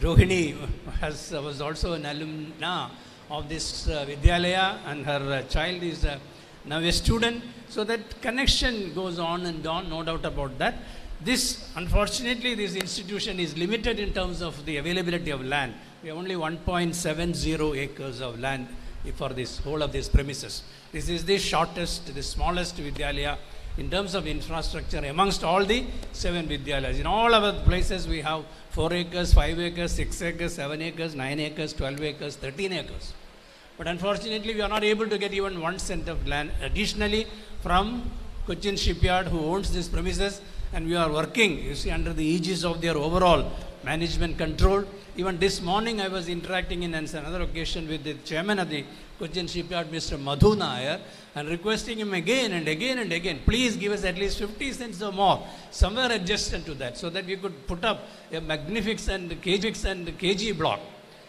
Rohini, has, was also an alumna of this uh, Vidyalaya, and her uh, child is uh, now a student. So that connection goes on and on, no doubt about that. This, unfortunately, this institution is limited in terms of the availability of land. We have only 1.70 acres of land for this whole of these premises. This is the shortest, the smallest Vidyalaya in terms of infrastructure amongst all the seven Vidyalayas. In all our places, we have 4 acres, 5 acres, 6 acres, 7 acres, 9 acres, 12 acres, 13 acres. But unfortunately, we are not able to get even one cent of land additionally from Cochin Shipyard, who owns these premises, and we are working, you see, under the aegis of their overall management control. Even this morning, I was interacting in another occasion with the chairman of the Cochin Shipyard, Mr. Madhu Nair, and requesting him again and again and again, please give us at least 50 cents or more, somewhere adjacent to that, so that we could put up a magnificent KG and KG block.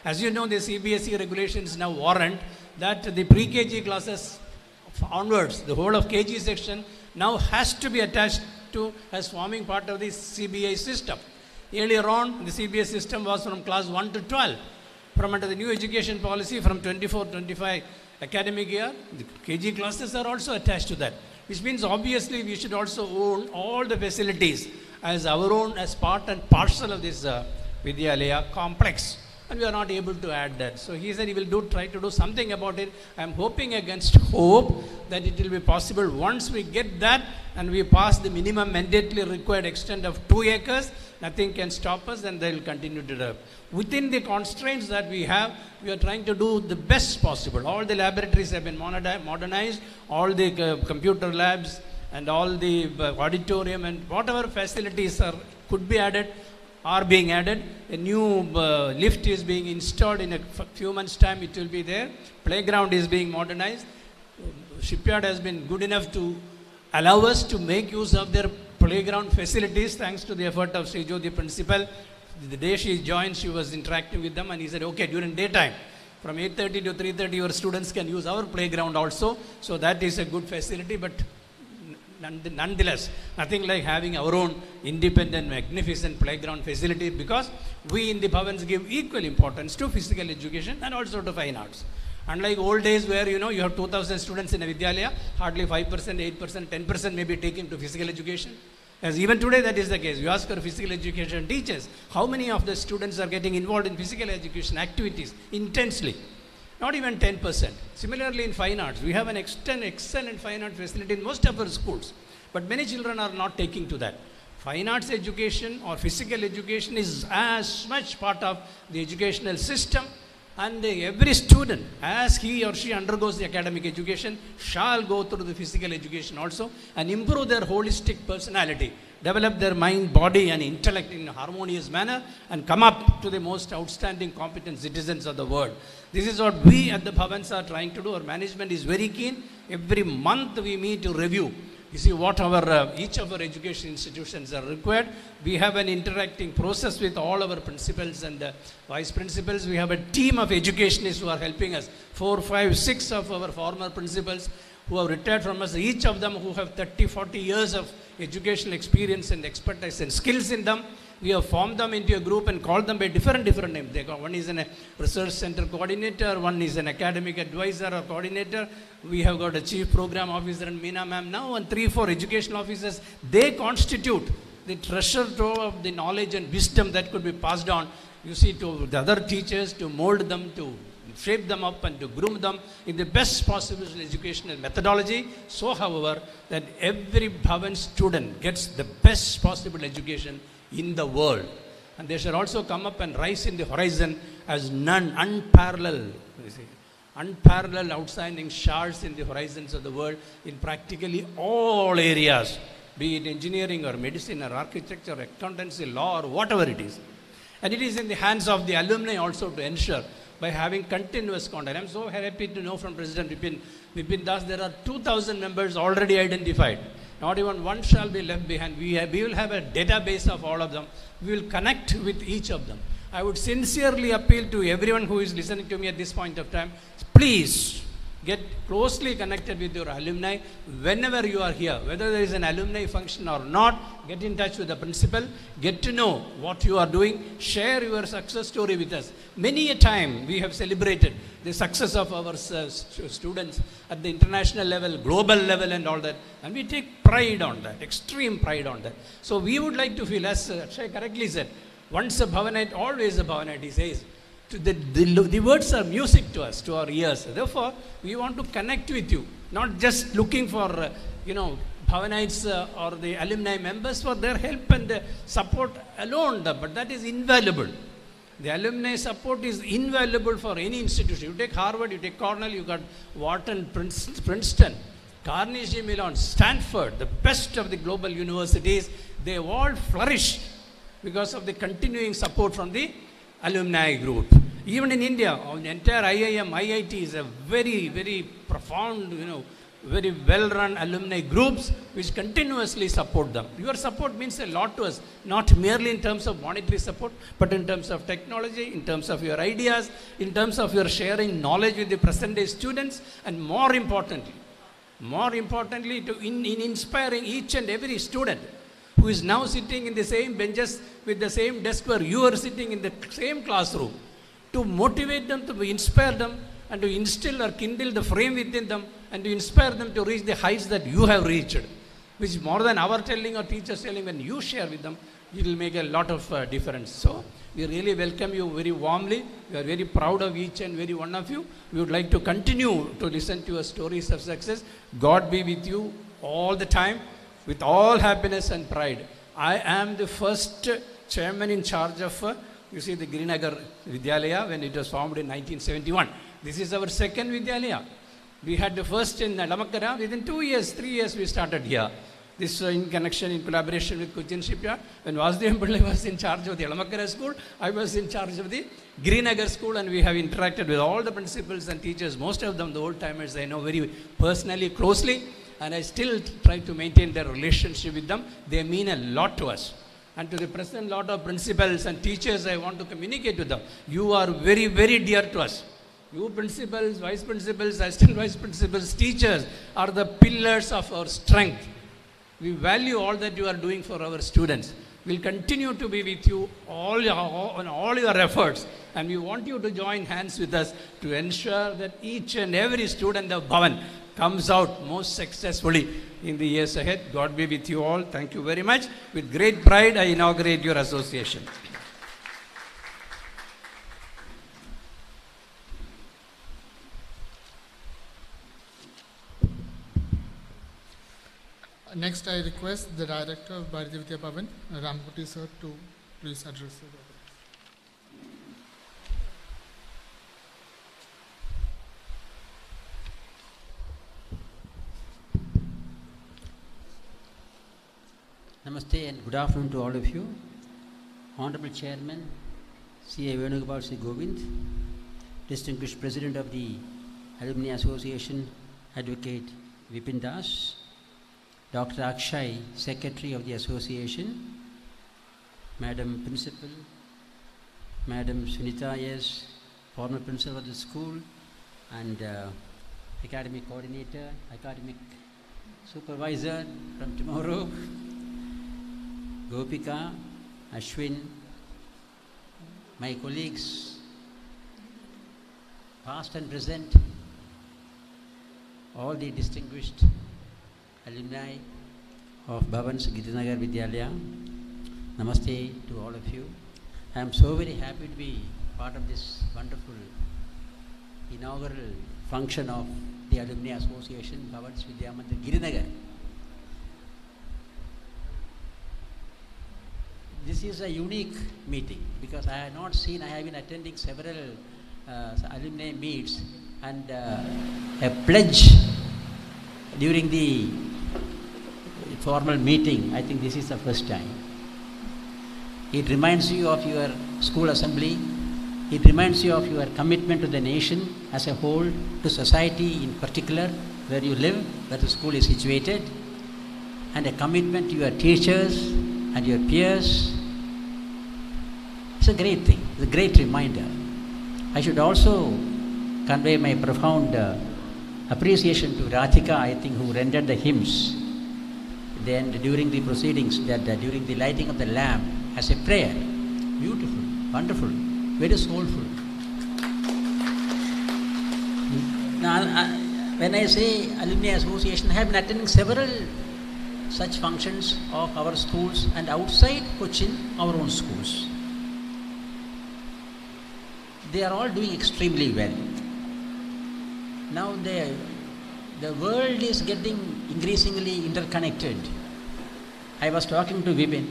As you know, the CBSE regulations now warrant that the pre-KG classes onwards, the whole of KG section now has to be attached to as forming part of the CBA system. Earlier on, the CBA system was from class 1 to 12. From under the new education policy from 24-25 academic year, the KG classes are also attached to that. Which means obviously we should also own all the facilities as our own, as part and parcel of this uh, Vidyalaya complex and we are not able to add that. So he said he will do try to do something about it. I am hoping against hope that it will be possible once we get that and we pass the minimum mandately required extent of two acres, nothing can stop us and they will continue to develop. Within the constraints that we have, we are trying to do the best possible. All the laboratories have been modernized, all the uh, computer labs and all the uh, auditorium and whatever facilities are, could be added are being added. A new uh, lift is being installed in a few months' time, it will be there. Playground is being modernized. Shipyard has been good enough to allow us to make use of their playground facilities thanks to the effort of Sejo, the principal. The day she joined, she was interacting with them and he said, okay, during daytime, from 8.30 to 3.30, your students can use our playground also. So that is a good facility, but nonetheless, nothing like having our own independent, magnificent playground facility because we in the Bhavans give equal importance to physical education and also to fine arts. Unlike old days where you know you have 2000 students in a Vidyalaya, hardly 5%, 8%, 10% may be taken to physical education. As even today that is the case. You ask our physical education teachers, how many of the students are getting involved in physical education activities intensely? Not even 10%. Similarly in fine arts, we have an extent, excellent fine art facility in most of our schools. But many children are not taking to that. Fine arts education or physical education is as much part of the educational system and every student, as he or she undergoes the academic education, shall go through the physical education also and improve their holistic personality, develop their mind, body, and intellect in a harmonious manner, and come up to the most outstanding, competent citizens of the world. This is what we at the Bhavans are trying to do. Our management is very keen. Every month we meet to review you see what our uh, each of our education institutions are required. We have an interacting process with all our principals and uh, vice principals. We have a team of educationists who are helping us. Four, five, six of our former principals who have retired from us. Each of them who have 30, 40 years of educational experience and expertise and skills in them. We have formed them into a group and called them by different different names. They one is a research center coordinator, one is an academic advisor or coordinator. We have got a chief program officer and Meena ma'am now, and three, four educational officers. They constitute the treasure trove of the knowledge and wisdom that could be passed on. You see, to the other teachers to mold them, to shape them up and to groom them in the best possible educational methodology. So, however, that every Bhavan student gets the best possible education in the world. And they shall also come up and rise in the horizon as none, unparalleled, unparalleled outstanding stars in the horizons of the world in practically all areas, be it engineering or medicine or architecture or accountancy, law or whatever it is. And it is in the hands of the alumni also to ensure by having continuous contact. I'm so happy to know from President Vipin, Vipin Das, there are 2,000 members already identified. Not even one shall be left behind. We, have, we will have a database of all of them. We will connect with each of them. I would sincerely appeal to everyone who is listening to me at this point of time, please get closely connected with your alumni whenever you are here whether there is an alumni function or not get in touch with the principal get to know what you are doing share your success story with us. Many a time we have celebrated the success of our students at the international level global level and all that and we take pride on that extreme pride on that. So we would like to feel as Akshay correctly said once a bhavanite always a bhavanite he says the, the, the words are music to us, to our ears. Therefore, we want to connect with you, not just looking for, uh, you know, Bhavanites uh, or the alumni members for their help and uh, support alone, but that is invaluable. The alumni support is invaluable for any institution. You take Harvard, you take Cornell, you got Wharton, Princeton, Carnegie Mellon, Stanford, the best of the global universities, they all flourish because of the continuing support from the alumni group. Even in India, our entire IIM, IIT is a very, very profound, you know, very well-run alumni groups which continuously support them. Your support means a lot to us, not merely in terms of monetary support, but in terms of technology, in terms of your ideas, in terms of your sharing knowledge with the present-day students, and more importantly, more importantly, to in, in inspiring each and every student who is now sitting in the same benches with the same desk where you are sitting in the same classroom, to motivate them, to inspire them, and to instill or kindle the flame within them, and to inspire them to reach the heights that you have reached, which is more than our telling or teachers telling, when you share with them, it will make a lot of uh, difference. So, we really welcome you very warmly. We are very proud of each and every one of you. We would like to continue to listen to your stories of success. God be with you all the time. with all happiness and pride. I am the first chairman in charge of, uh, you see, the Girinagar Vidyalaya when it was formed in 1971. This is our second Vidyalaya. We had the first in Lamakkara. Within two years, three years, we started here. This uh, in connection, in collaboration with Cochin Shipyard. When Vasudevan Pillai <laughs> was in charge of the Lamakkara school, I was in charge of the Girinagar school and we have interacted with all the principals and teachers. Most of them, the old timers, I know very personally, closely. And I still try to maintain their relationship with them. They mean a lot to us. And to the present lot of principals and teachers, I want to communicate to them. You are very, very dear to us. You principals, vice principals, assistant vice principals, teachers are the pillars of our strength. We value all that you are doing for our students. We'll continue to be with you all on all your efforts. And we want you to join hands with us to ensure that each and every student of Bhavan comes out most successfully in the years ahead. God be with you all. Thank you very much. With great pride, I inaugurate your association. Next, I request the director of Bharatiya Vidya Bhavan, Ramkoti sir, to please address the Namaste and good afternoon to all of you. Honorable Chairman, C.A. Venugopal C. Govind, Distinguished President of the Alumni Association, Advocate Vipin Das, Dr. Akshay, Secretary of the Association, Madam Principal, Madam Sunita yes, former Principal of the school, and uh, Academic Coordinator, Academic Supervisor from tomorrow, Gopika, Ashwin, my colleagues, past and present, all the distinguished alumni of Bhavan's Girinagar Vidyalaya, Namaste to all of you. I am so very happy to be part of this wonderful inaugural function of the Alumni Association, Bhavan's Vidyamandir Girinagar. This is a unique meeting because I have not seen, I have been attending several uh, alumni meets and uh, a pledge during the formal meeting, I think this is the first time. It reminds you of your school assembly. It reminds you of your commitment to the nation as a whole, to society in particular, where you live, where the school is situated, and a commitment to your teachers and your peers. It's a great thing, it's a great reminder. I should also convey my profound uh, appreciation to Radhika, I think, who rendered the hymns then during the proceedings, that uh, during the lighting of the lamp as a prayer. Beautiful, wonderful, very soulful. Now, when I say Alumni Association, I have been attending several such functions of our schools and outside Cochin, our own schools. They are all doing extremely well. Now the, the world is getting increasingly interconnected. I was talking to Vipin.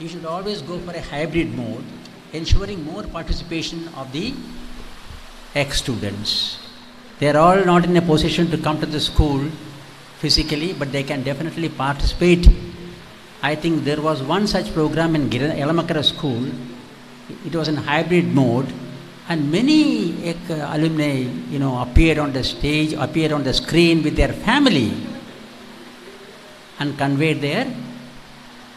You should always go for a hybrid mode, ensuring more participation of the ex-students. They are all not in a position to come to the school physically, but they can definitely participate. I think there was one such program in Elamakkara school. It was in hybrid mode, and many uh, alumni, you know, appeared on the stage, appeared on the screen with their family, and conveyed their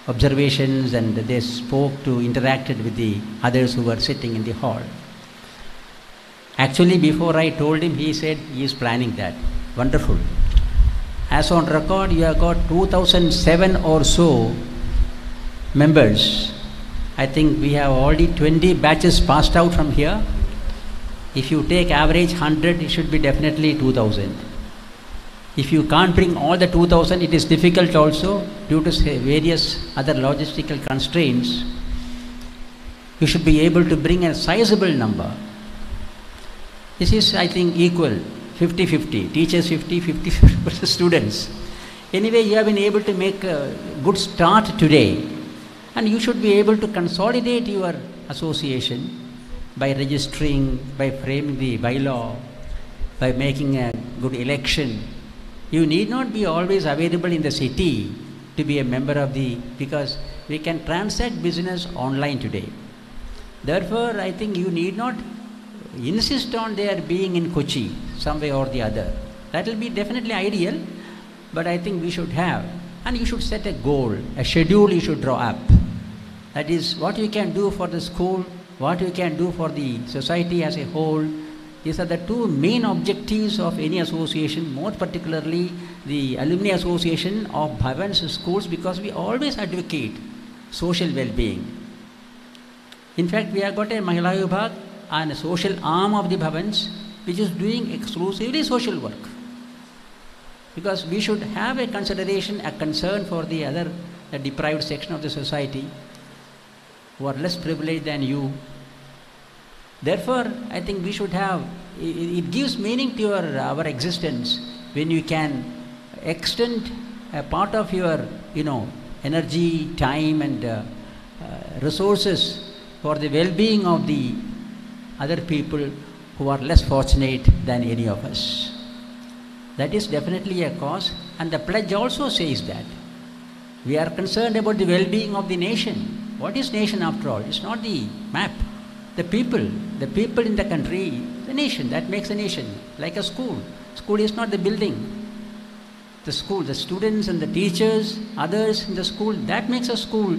observations, and they spoke to, interacted with the others who were sitting in the hall. Actually, before I told him, he said he is planning that. Wonderful. As on record, you have got 2007 or so members. I think we have already 20 batches passed out from here. If you take average 100, it should be definitely 2000. If you can't bring all the 2000, it is difficult also due to various other logistical constraints. You should be able to bring a sizable number. This is, I think, equal 50 50. Teachers 50, 50 <laughs> students. Anyway, you have been able to make a good start today, and you should be able to consolidate your association by registering, by framing the bylaw, by making a good election. You need not be always available in the city to be a member of the, because we can transact business online today. Therefore, I think you need not insist on their being in Kochi some way or the other. That will be definitely ideal, but I think we should have, and you should set a goal, a schedule you should draw up. That is what you can do for the school, what you can do for the society as a whole. These are the two main objectives of any association, more particularly the Alumni Association of Bhavan's schools, because we always advocate social well-being. In fact, we have got a Mahila Vibhag and a social arm of the Bhavans which is doing exclusively social work. Because we should have a consideration, a concern for the other the deprived section of the society who are less privileged than you. Therefore, I think we should have, it, gives meaning to your, our existence when you can extend a part of your, you know, energy, time and uh, uh, resources for the well-being of the other people who are less fortunate than any of us. That is definitely a cause and the pledge also says that. We are concerned about the well-being of the nation. What is nation after all? It's not the map. The people, the people in the country, the nation, that makes a nation, like a school. School is not the building. The school, the students and the teachers, others in the school, that makes a school.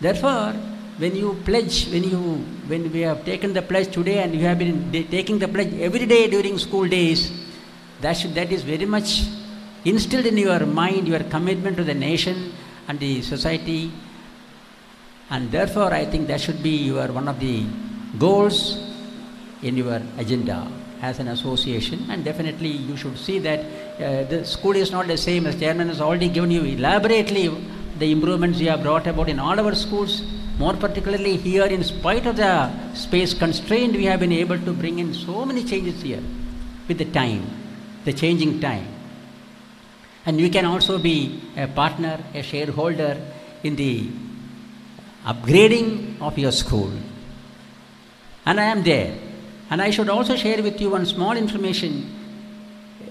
Therefore, when you pledge, when you, when we have taken the pledge today and you have been taking the pledge every day during school days, that, should, that is very much instilled in your mind, your commitment to the nation and the society. And therefore, I think that should be your one of the goals in your agenda as an association. And definitely, you should see that uh, the school is not the same as chairman has already given you elaborately the improvements you have brought about in all our schools. More particularly here, in spite of the space constraint, we have been able to bring in so many changes here with the time, the changing time. And you can also be a partner, a shareholder in the upgrading of your school. And I am there. And I should also share with you one small information.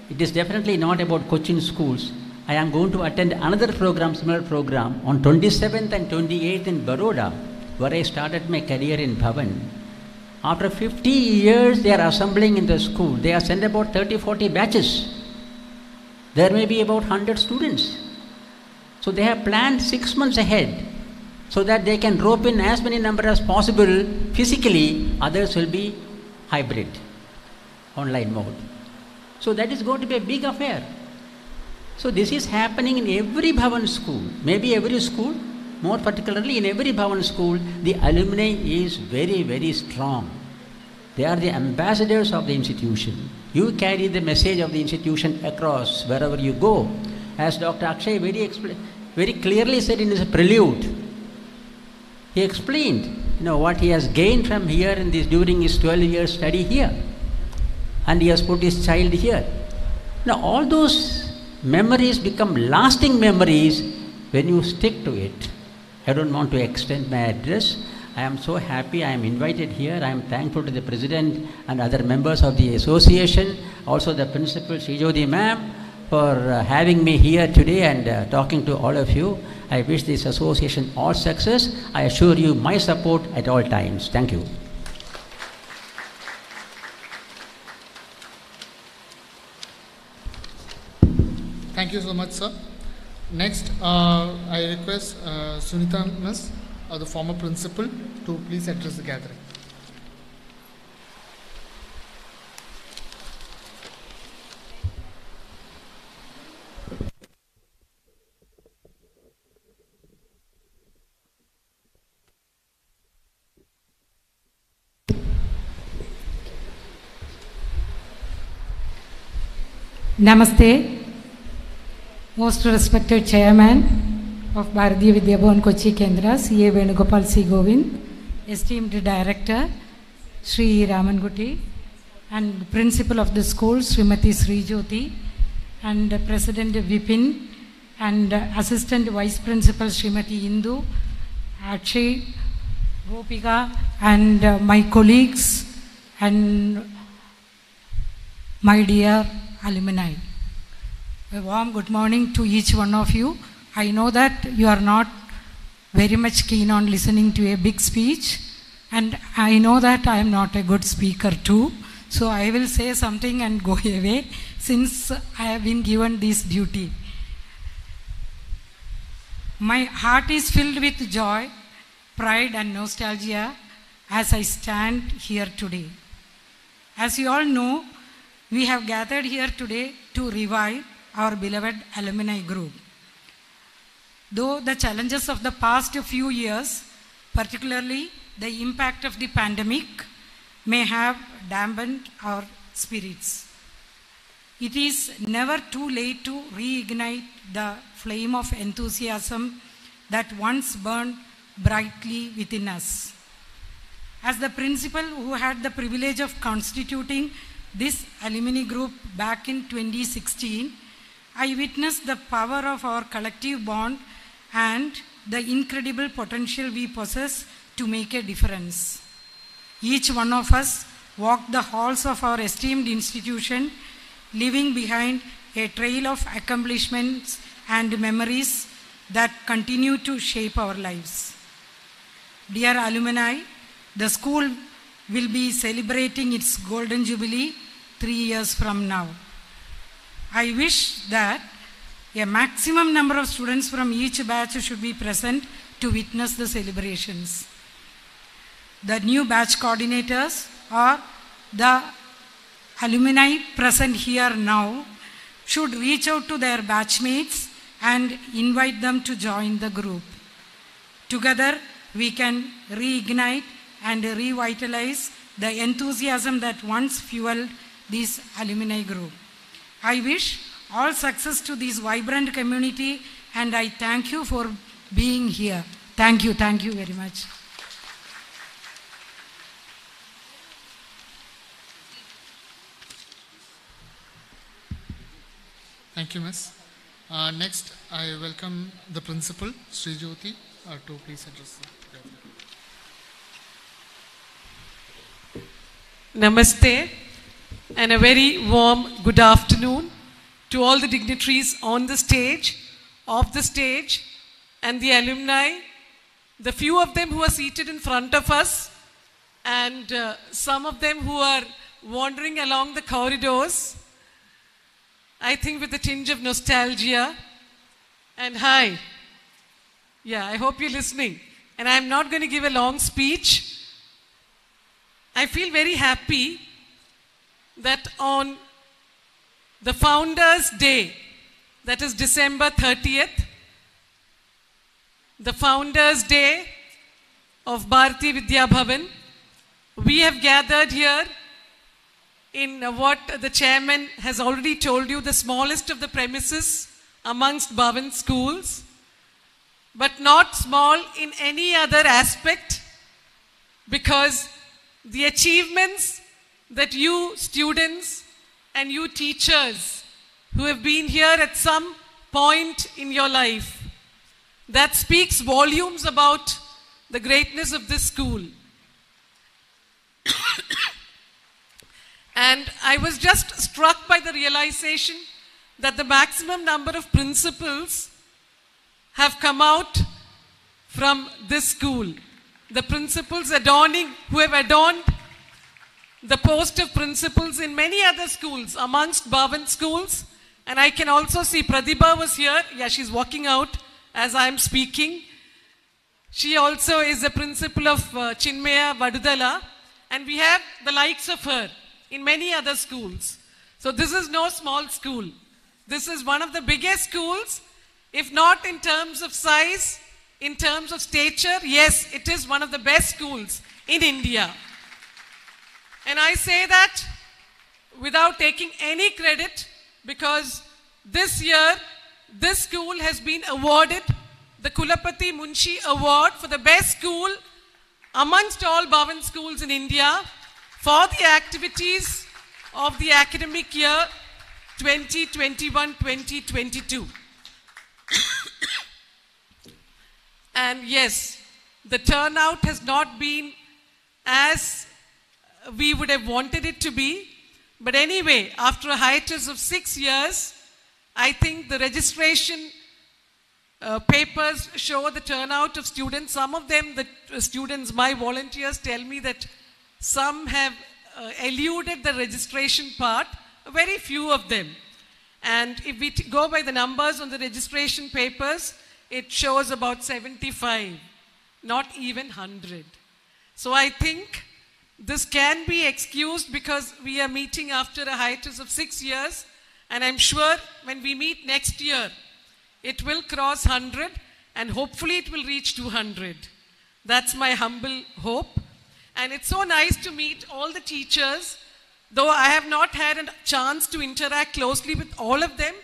It is definitely not about Cochin schools. I am going to attend another program, similar program, on 27th and 28th in Baroda, where I started my career in Bhavan. After 50 years, they are assembling in the school. They are sent about 30, 40 batches. There may be about 100 students. So they have planned six months ahead so that they can rope in as many number as possible physically, others will be hybrid, online mode. So that is going to be a big affair. So this is happening in every Bhavan school, maybe every school, more particularly in every Bhavan school, the alumni is very, very strong. They are the ambassadors of the institution. You carry the message of the institution across wherever you go. As Dr. Akshay very, very clearly said in his prelude, he explained you know, what he has gained from here in this, during his 12 years study here. And he has put his child here. Now, all those memories become lasting memories when you stick to it. I don't want to extend my address. I am so happy I am invited here. I am thankful to the president and other members of the association, also the principal Sri Jyoti ma'am for uh, having me here today and uh, talking to all of you. I wish this association all success. I assure you my support at all times. Thank you. Thank you so much, sir. Next, uh, I request uh, Sunita Miss, uh, the former principal, to please address the gathering. Namaste, most respected chairman of Bharatiya Vidyabhavan Kochi Kendra, C.A. Venugopal C. Govind, esteemed director, Sri Ramanguti, and principal of the school, Srimati Sri Jyoti, and uh, President Vipin, and uh, Assistant Vice Principal Srimati Indu, Akshay, Gopika, and uh, my colleagues, and my dear alumni. A warm good morning to each one of you. I know that you are not very much keen on listening to a big speech, and I know that I am not a good speaker too. So I will say something and go <laughs> away since I have been given this duty. My heart is filled with joy, pride, and nostalgia as I stand here today. As you all know, we have gathered here today to revive our beloved alumni group. Though the challenges of the past few years, particularly the impact of the pandemic, may have dampened our spirits, it is never too late to reignite the flame of enthusiasm that once burned brightly within us. As the principal who had the privilege of constituting this alumni group back in 2016, I witnessed the power of our collective bond and the incredible potential we possess to make a difference. Each one of us walked the halls of our esteemed institution, leaving behind a trail of accomplishments and memories that continue to shape our lives. Dear alumni, the school will be celebrating its golden jubilee three years from now. I wish that a maximum number of students from each batch should be present to witness the celebrations. The new batch coordinators or the alumni present here now should reach out to their batchmates and invite them to join the group. Together, we can reignite and revitalize the enthusiasm that once fueled this alumni group. I wish all success to this vibrant community and I thank you for being here. Thank you, thank you very much. Thank you, Miss. Uh, next, I welcome the principal, Sri Jyoti, uh, to please address the Namaste and a very warm good afternoon to all the dignitaries on the stage, off the stage, and the alumni, the few of them who are seated in front of us, and uh, some of them who are wandering along the corridors. I think with a tinge of nostalgia. And hi. Yeah, I hope you're listening. And I'm not going to give a long speech. I feel very happy that on the Founders' Day, that is December 30th, the Founders' Day of Bharati Vidya Bhavan, we have gathered here in what the chairman has already told you, the smallest of the premises amongst Bhavan schools, but not small in any other aspect because the achievements that you students and you teachers who have been here at some point in your life, that speaks volumes about the greatness of this school. <coughs> And I was just struck by the realization that the maximum number of principals have come out from this school. The principals adorning, who have adorned the post of principals in many other schools, amongst Bhavan schools. And I can also see Pratibha was here. Yeah, she's walking out as I'm speaking. She also is the principal of uh, Chinmaya Vidyalaya. And we have the likes of her in many other schools. So this is no small school. This is one of the biggest schools, if not in terms of size, in terms of stature, yes, it is one of the best schools in India. And I say that without taking any credit because this year, this school has been awarded the Kulapati Munshi Award for the best school amongst all Bhavan schools in India for the activities of the academic year 2021 2022. <coughs> and yes, the turnout has not been as we would have wanted it to be. But anyway, after a hiatus of six years, I think the registration uh, papers show the turnout of students. Some of them, the uh, students, my volunteers tell me that some have uh, eluded the registration part, very few of them. And if we go by the numbers on the registration papers, it shows about 75, not even 100. So I think this can be excused because we are meeting after a hiatus of six years, and I'm sure when we meet next year, it will cross 100 and hopefully it will reach 200. That's my humble hope. And it's so nice to meet all the teachers, though I have not had a chance to interact closely with all of them.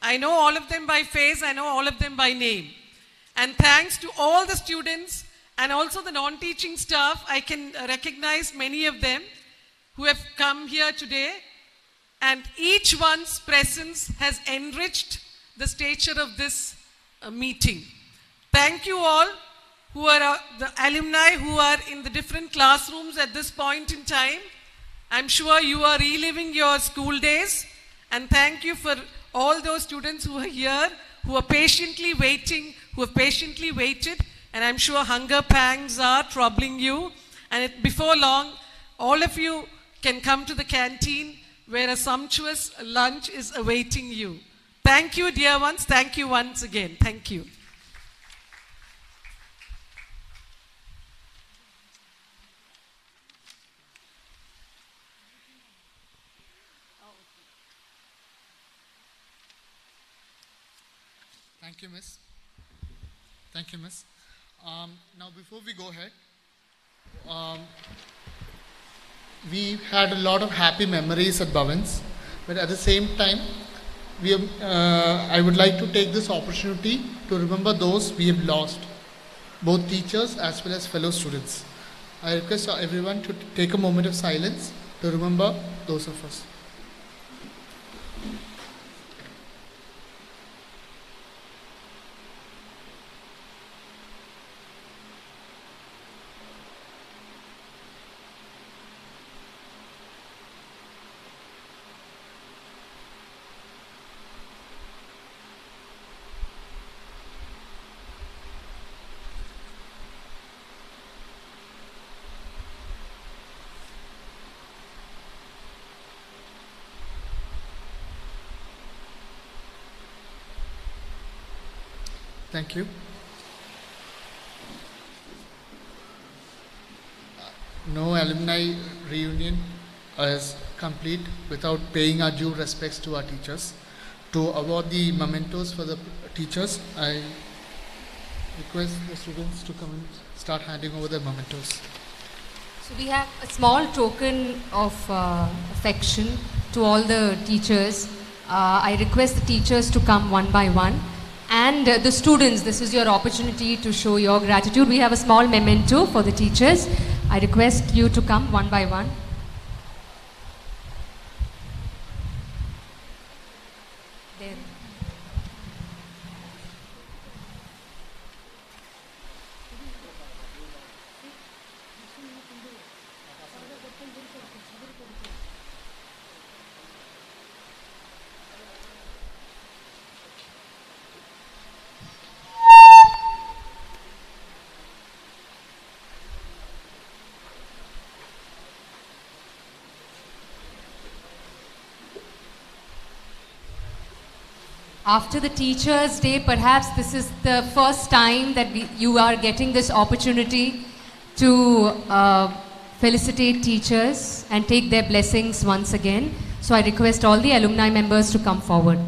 I know all of them by face, I know all of them by name. And thanks to all the students and also the non teaching staff, I can recognize many of them who have come here today. And each one's presence has enriched the stature of this uh, meeting. Thank you all who are uh, the alumni who are in the different classrooms at this point in time. I'm sure you are reliving your school days. And thank you for all those students who are here, who are patiently waiting, who have patiently waited. And I'm sure hunger pangs are troubling you. And it, before long, all of you can come to the canteen where a sumptuous lunch is awaiting you. Thank you, dear ones. Thank you once again. Thank you. Thank you, Miss. Thank you, Miss. Um, now, before we go ahead, um, we had a lot of happy memories at Bhavans, but at the same time, we have, uh, I would like to take this opportunity to remember those we have lost, both teachers as well as fellow students. I request everyone to take a moment of silence to remember those of us. Thank you. No alumni reunion is complete without paying our due respects to our teachers. To award the mementos for the teachers, I request the students to come and start handing over the mementos. So we have a small token of uh, affection to all the teachers. Uh, I request the teachers to come one by one. And uh, the students, this is your opportunity to show your gratitude. We have a small memento for the teachers. I request you to come one by one. There. After the Teachers' Day, perhaps this is the first time that we, you are getting this opportunity to uh, felicitate teachers and take their blessings once again. So I request all the alumni members to come forward.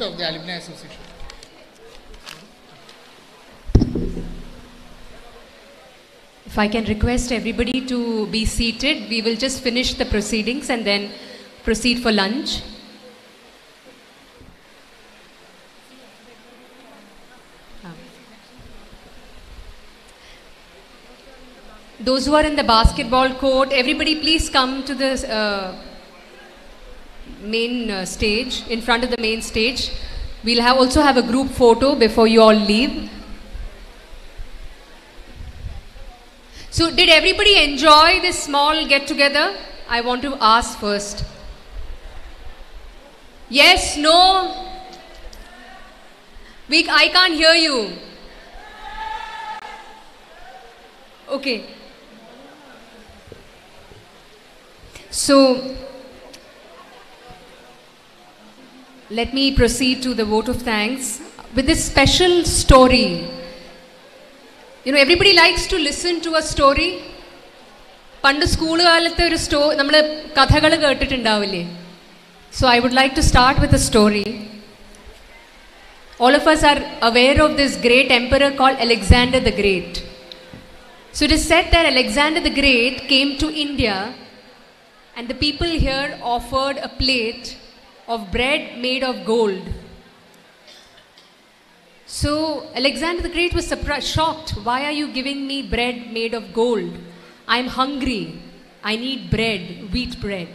Of the Alumni Association. If I can request everybody to be seated, we will just finish the proceedings and then proceed for lunch. Those who are in the basketball court, everybody please come to the uh, main uh, stage, in front of the main stage. We'll have also have a group photo before you all leave. So, did everybody enjoy this small get together? I want to ask first. Yes, no? We, I can't hear you. Okay. So, let me proceed to the vote of thanks with this special story. You know, everybody likes to listen to a story. പണ്ട് school കാലത്തെ ഒരു സ്റ്റോ നമ്മൾ കഥകൾ കേട്ടിട്ടുണ്ടാവില്ലേ so I would like to start with a story all of us are aware of this great emperor called Alexander the Great. So it is said that Alexander the Great came to India and the people here offered a plate of bread made of gold. So Alexander the Great was surprised, shocked. Why are you giving me bread made of gold? I'm hungry. I need bread, wheat bread.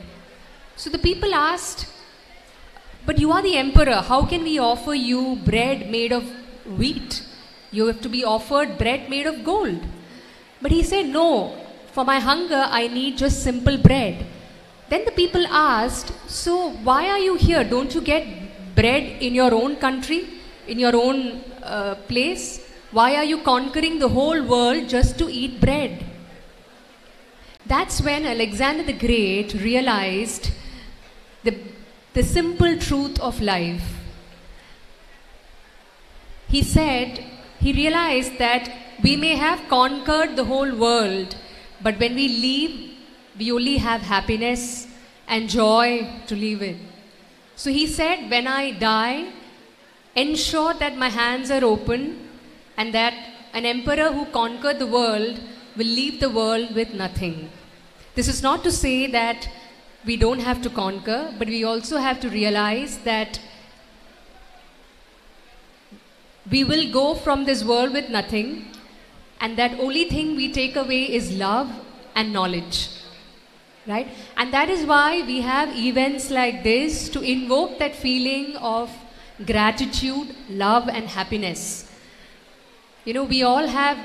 So the people asked, But you are the emperor. How can we offer you bread made of wheat? You have to be offered bread made of gold. But he said, No, for my hunger, I need just simple bread. Then the people asked, So why are you here? Don't you get bread in your own country, in your own uh, place? Why are you conquering the whole world just to eat bread? That's when Alexander the Great realized the, the simple truth of life. He said, he realized that we may have conquered the whole world, but when we leave, we only have happiness and joy to live in. So he said, when I die, ensure that my hands are open and that an emperor who conquered the world will leave the world with nothing. This is not to say that we don't have to conquer, but we also have to realize that we will go from this world with nothing, and that only thing we take away is love and knowledge. Right? And that is why we have events like this to invoke that feeling of gratitude, love, and happiness. You know, we all have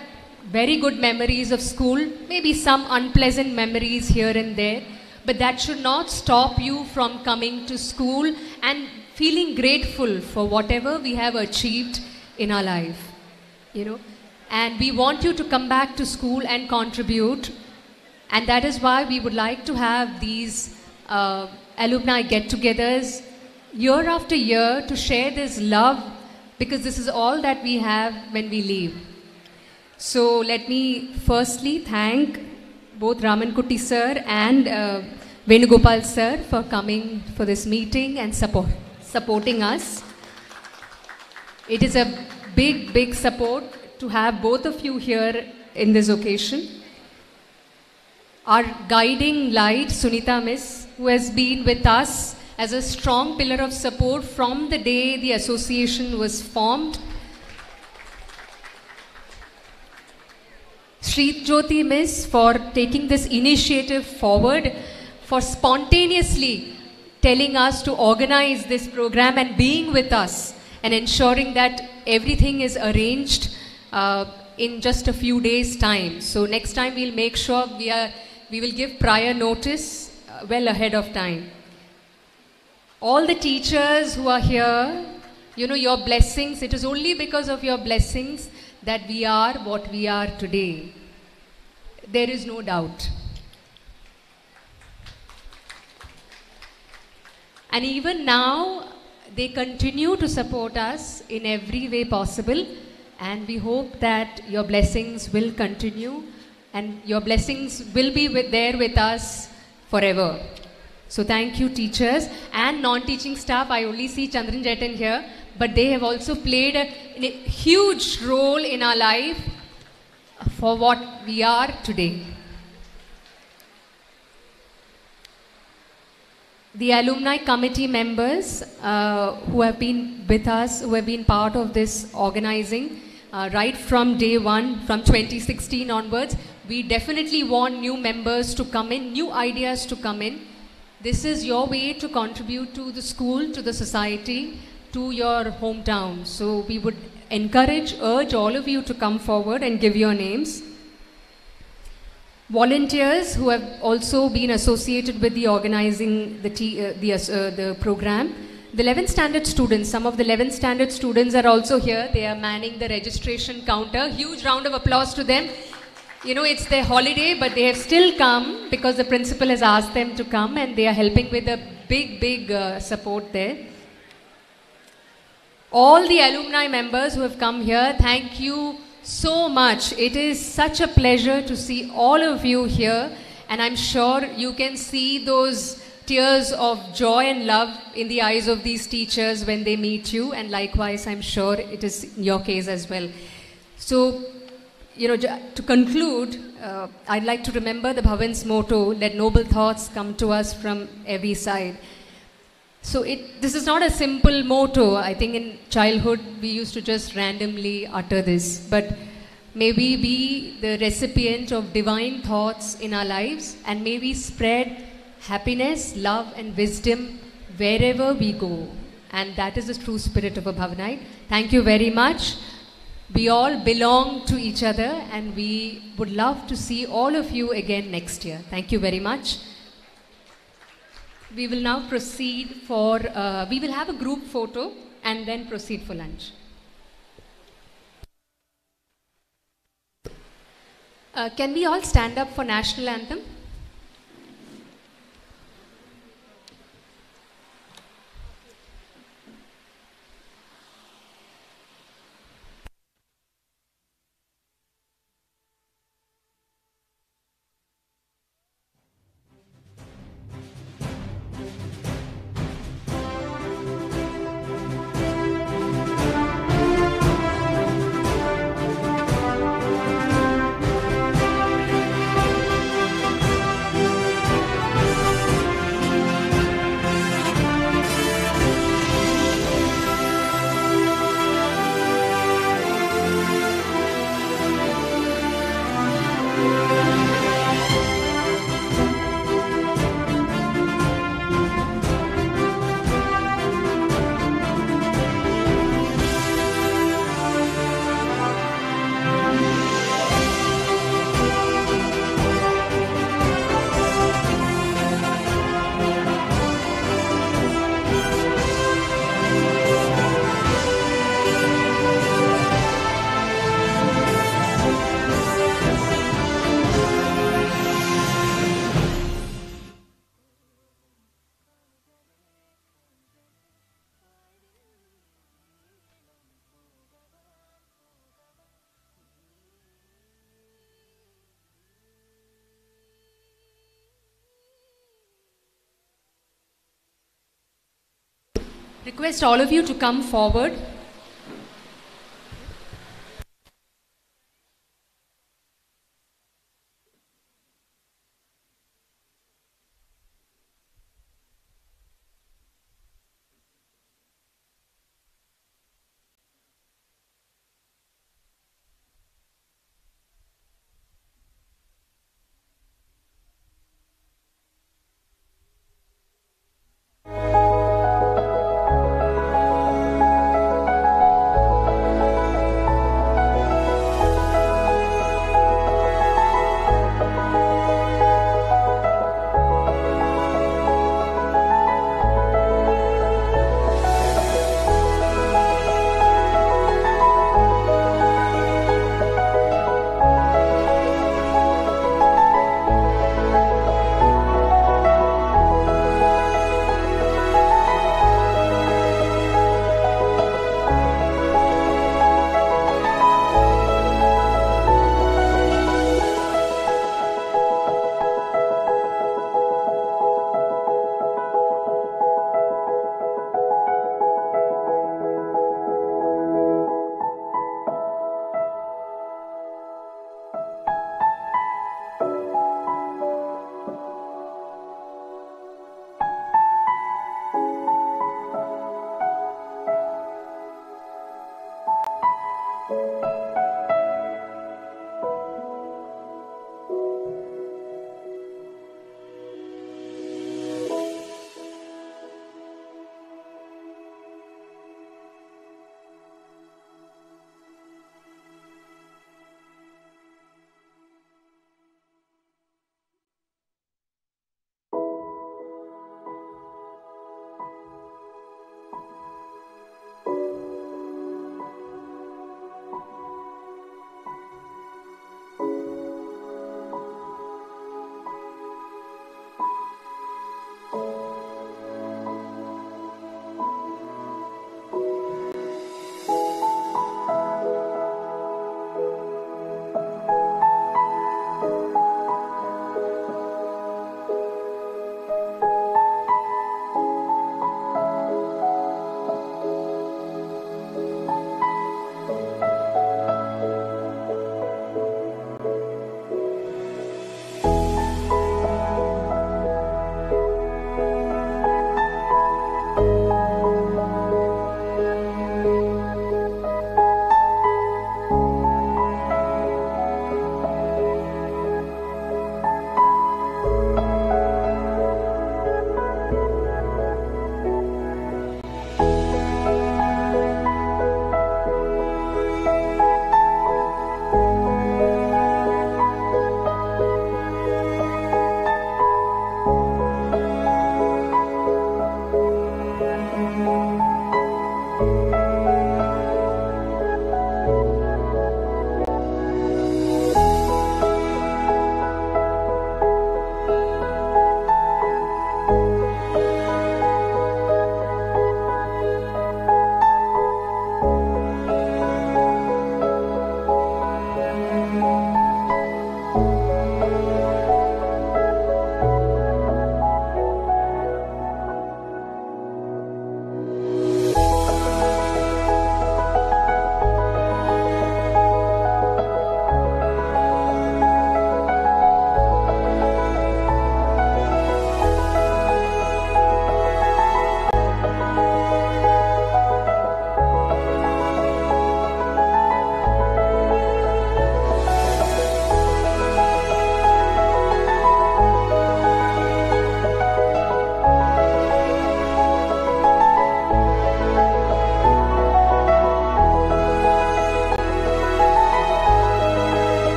very good memories of school, maybe some unpleasant memories here and there, but that should not stop you from coming to school and feeling grateful for whatever we have achieved in our life. You know, and we want you to come back to school and contribute, and that is why we would like to have these uh, alumni get togethers year after year to share this love because this is all that we have when we leave. So let me firstly thank both Ramankutti sir and uh, Venugopal sir for coming for this meeting and support, supporting us. It is a big, big support to have both of you here in this occasion. Our guiding light, Sunita Miss, who has been with us as a strong pillar of support from the day the association was formed. Sri Jyoti Miss for taking this initiative forward, for spontaneously telling us to organize this program and being with us and ensuring that everything is arranged uh, in just a few days' time. So next time we'll make sure we are we will give prior notice uh, well ahead of time. All the teachers who are here, you know, your blessings, it is only because of your blessings that we are what we are today. There is no doubt. And even now, they continue to support us in every way possible. And we hope that your blessings will continue and your blessings will be with, there with us forever. So thank you teachers and non-teaching staff. I only see Chandran Jaitan here, but they have also played a, a huge role in our life for what we are today. The alumni committee members uh, who have been with us, who have been part of this organizing uh, right from day one, from 2016 onwards, we definitely want new members to come in, new ideas to come in. This is your way to contribute to the school, to the society, to your hometown. So we would encourage, urge all of you to come forward and give your names. Volunteers who have also been associated with the organizing the, uh, the, uh, the program. The 11th standard students, some of the 11th standard students are also here. They are manning the registration counter. Huge round of applause to them. You know, it's their holiday, but they have still come because the principal has asked them to come and they are helping with a big, big uh, support there. All the alumni members who have come here, thank you so much. It is such a pleasure to see all of you here, and I'm sure you can see those tears of joy and love in the eyes of these teachers when they meet you, and likewise, I'm sure it is in your case as well. So, you know, to conclude, uh, I'd like to remember the Bhavan's motto let noble thoughts come to us from every side. So it, this is not a simple motto. I think in childhood we used to just randomly utter this, but may we be the recipient of divine thoughts in our lives and may we spread happiness, love, and wisdom wherever we go. And that is the true spirit of a Bhavanite. Thank you very much. We all belong to each other and we would love to see all of you again next year. Thank you very much. We will now proceed for, uh, we will have a group photo and then proceed for lunch. Uh, can we all stand up for national anthem? Request all of you to come forward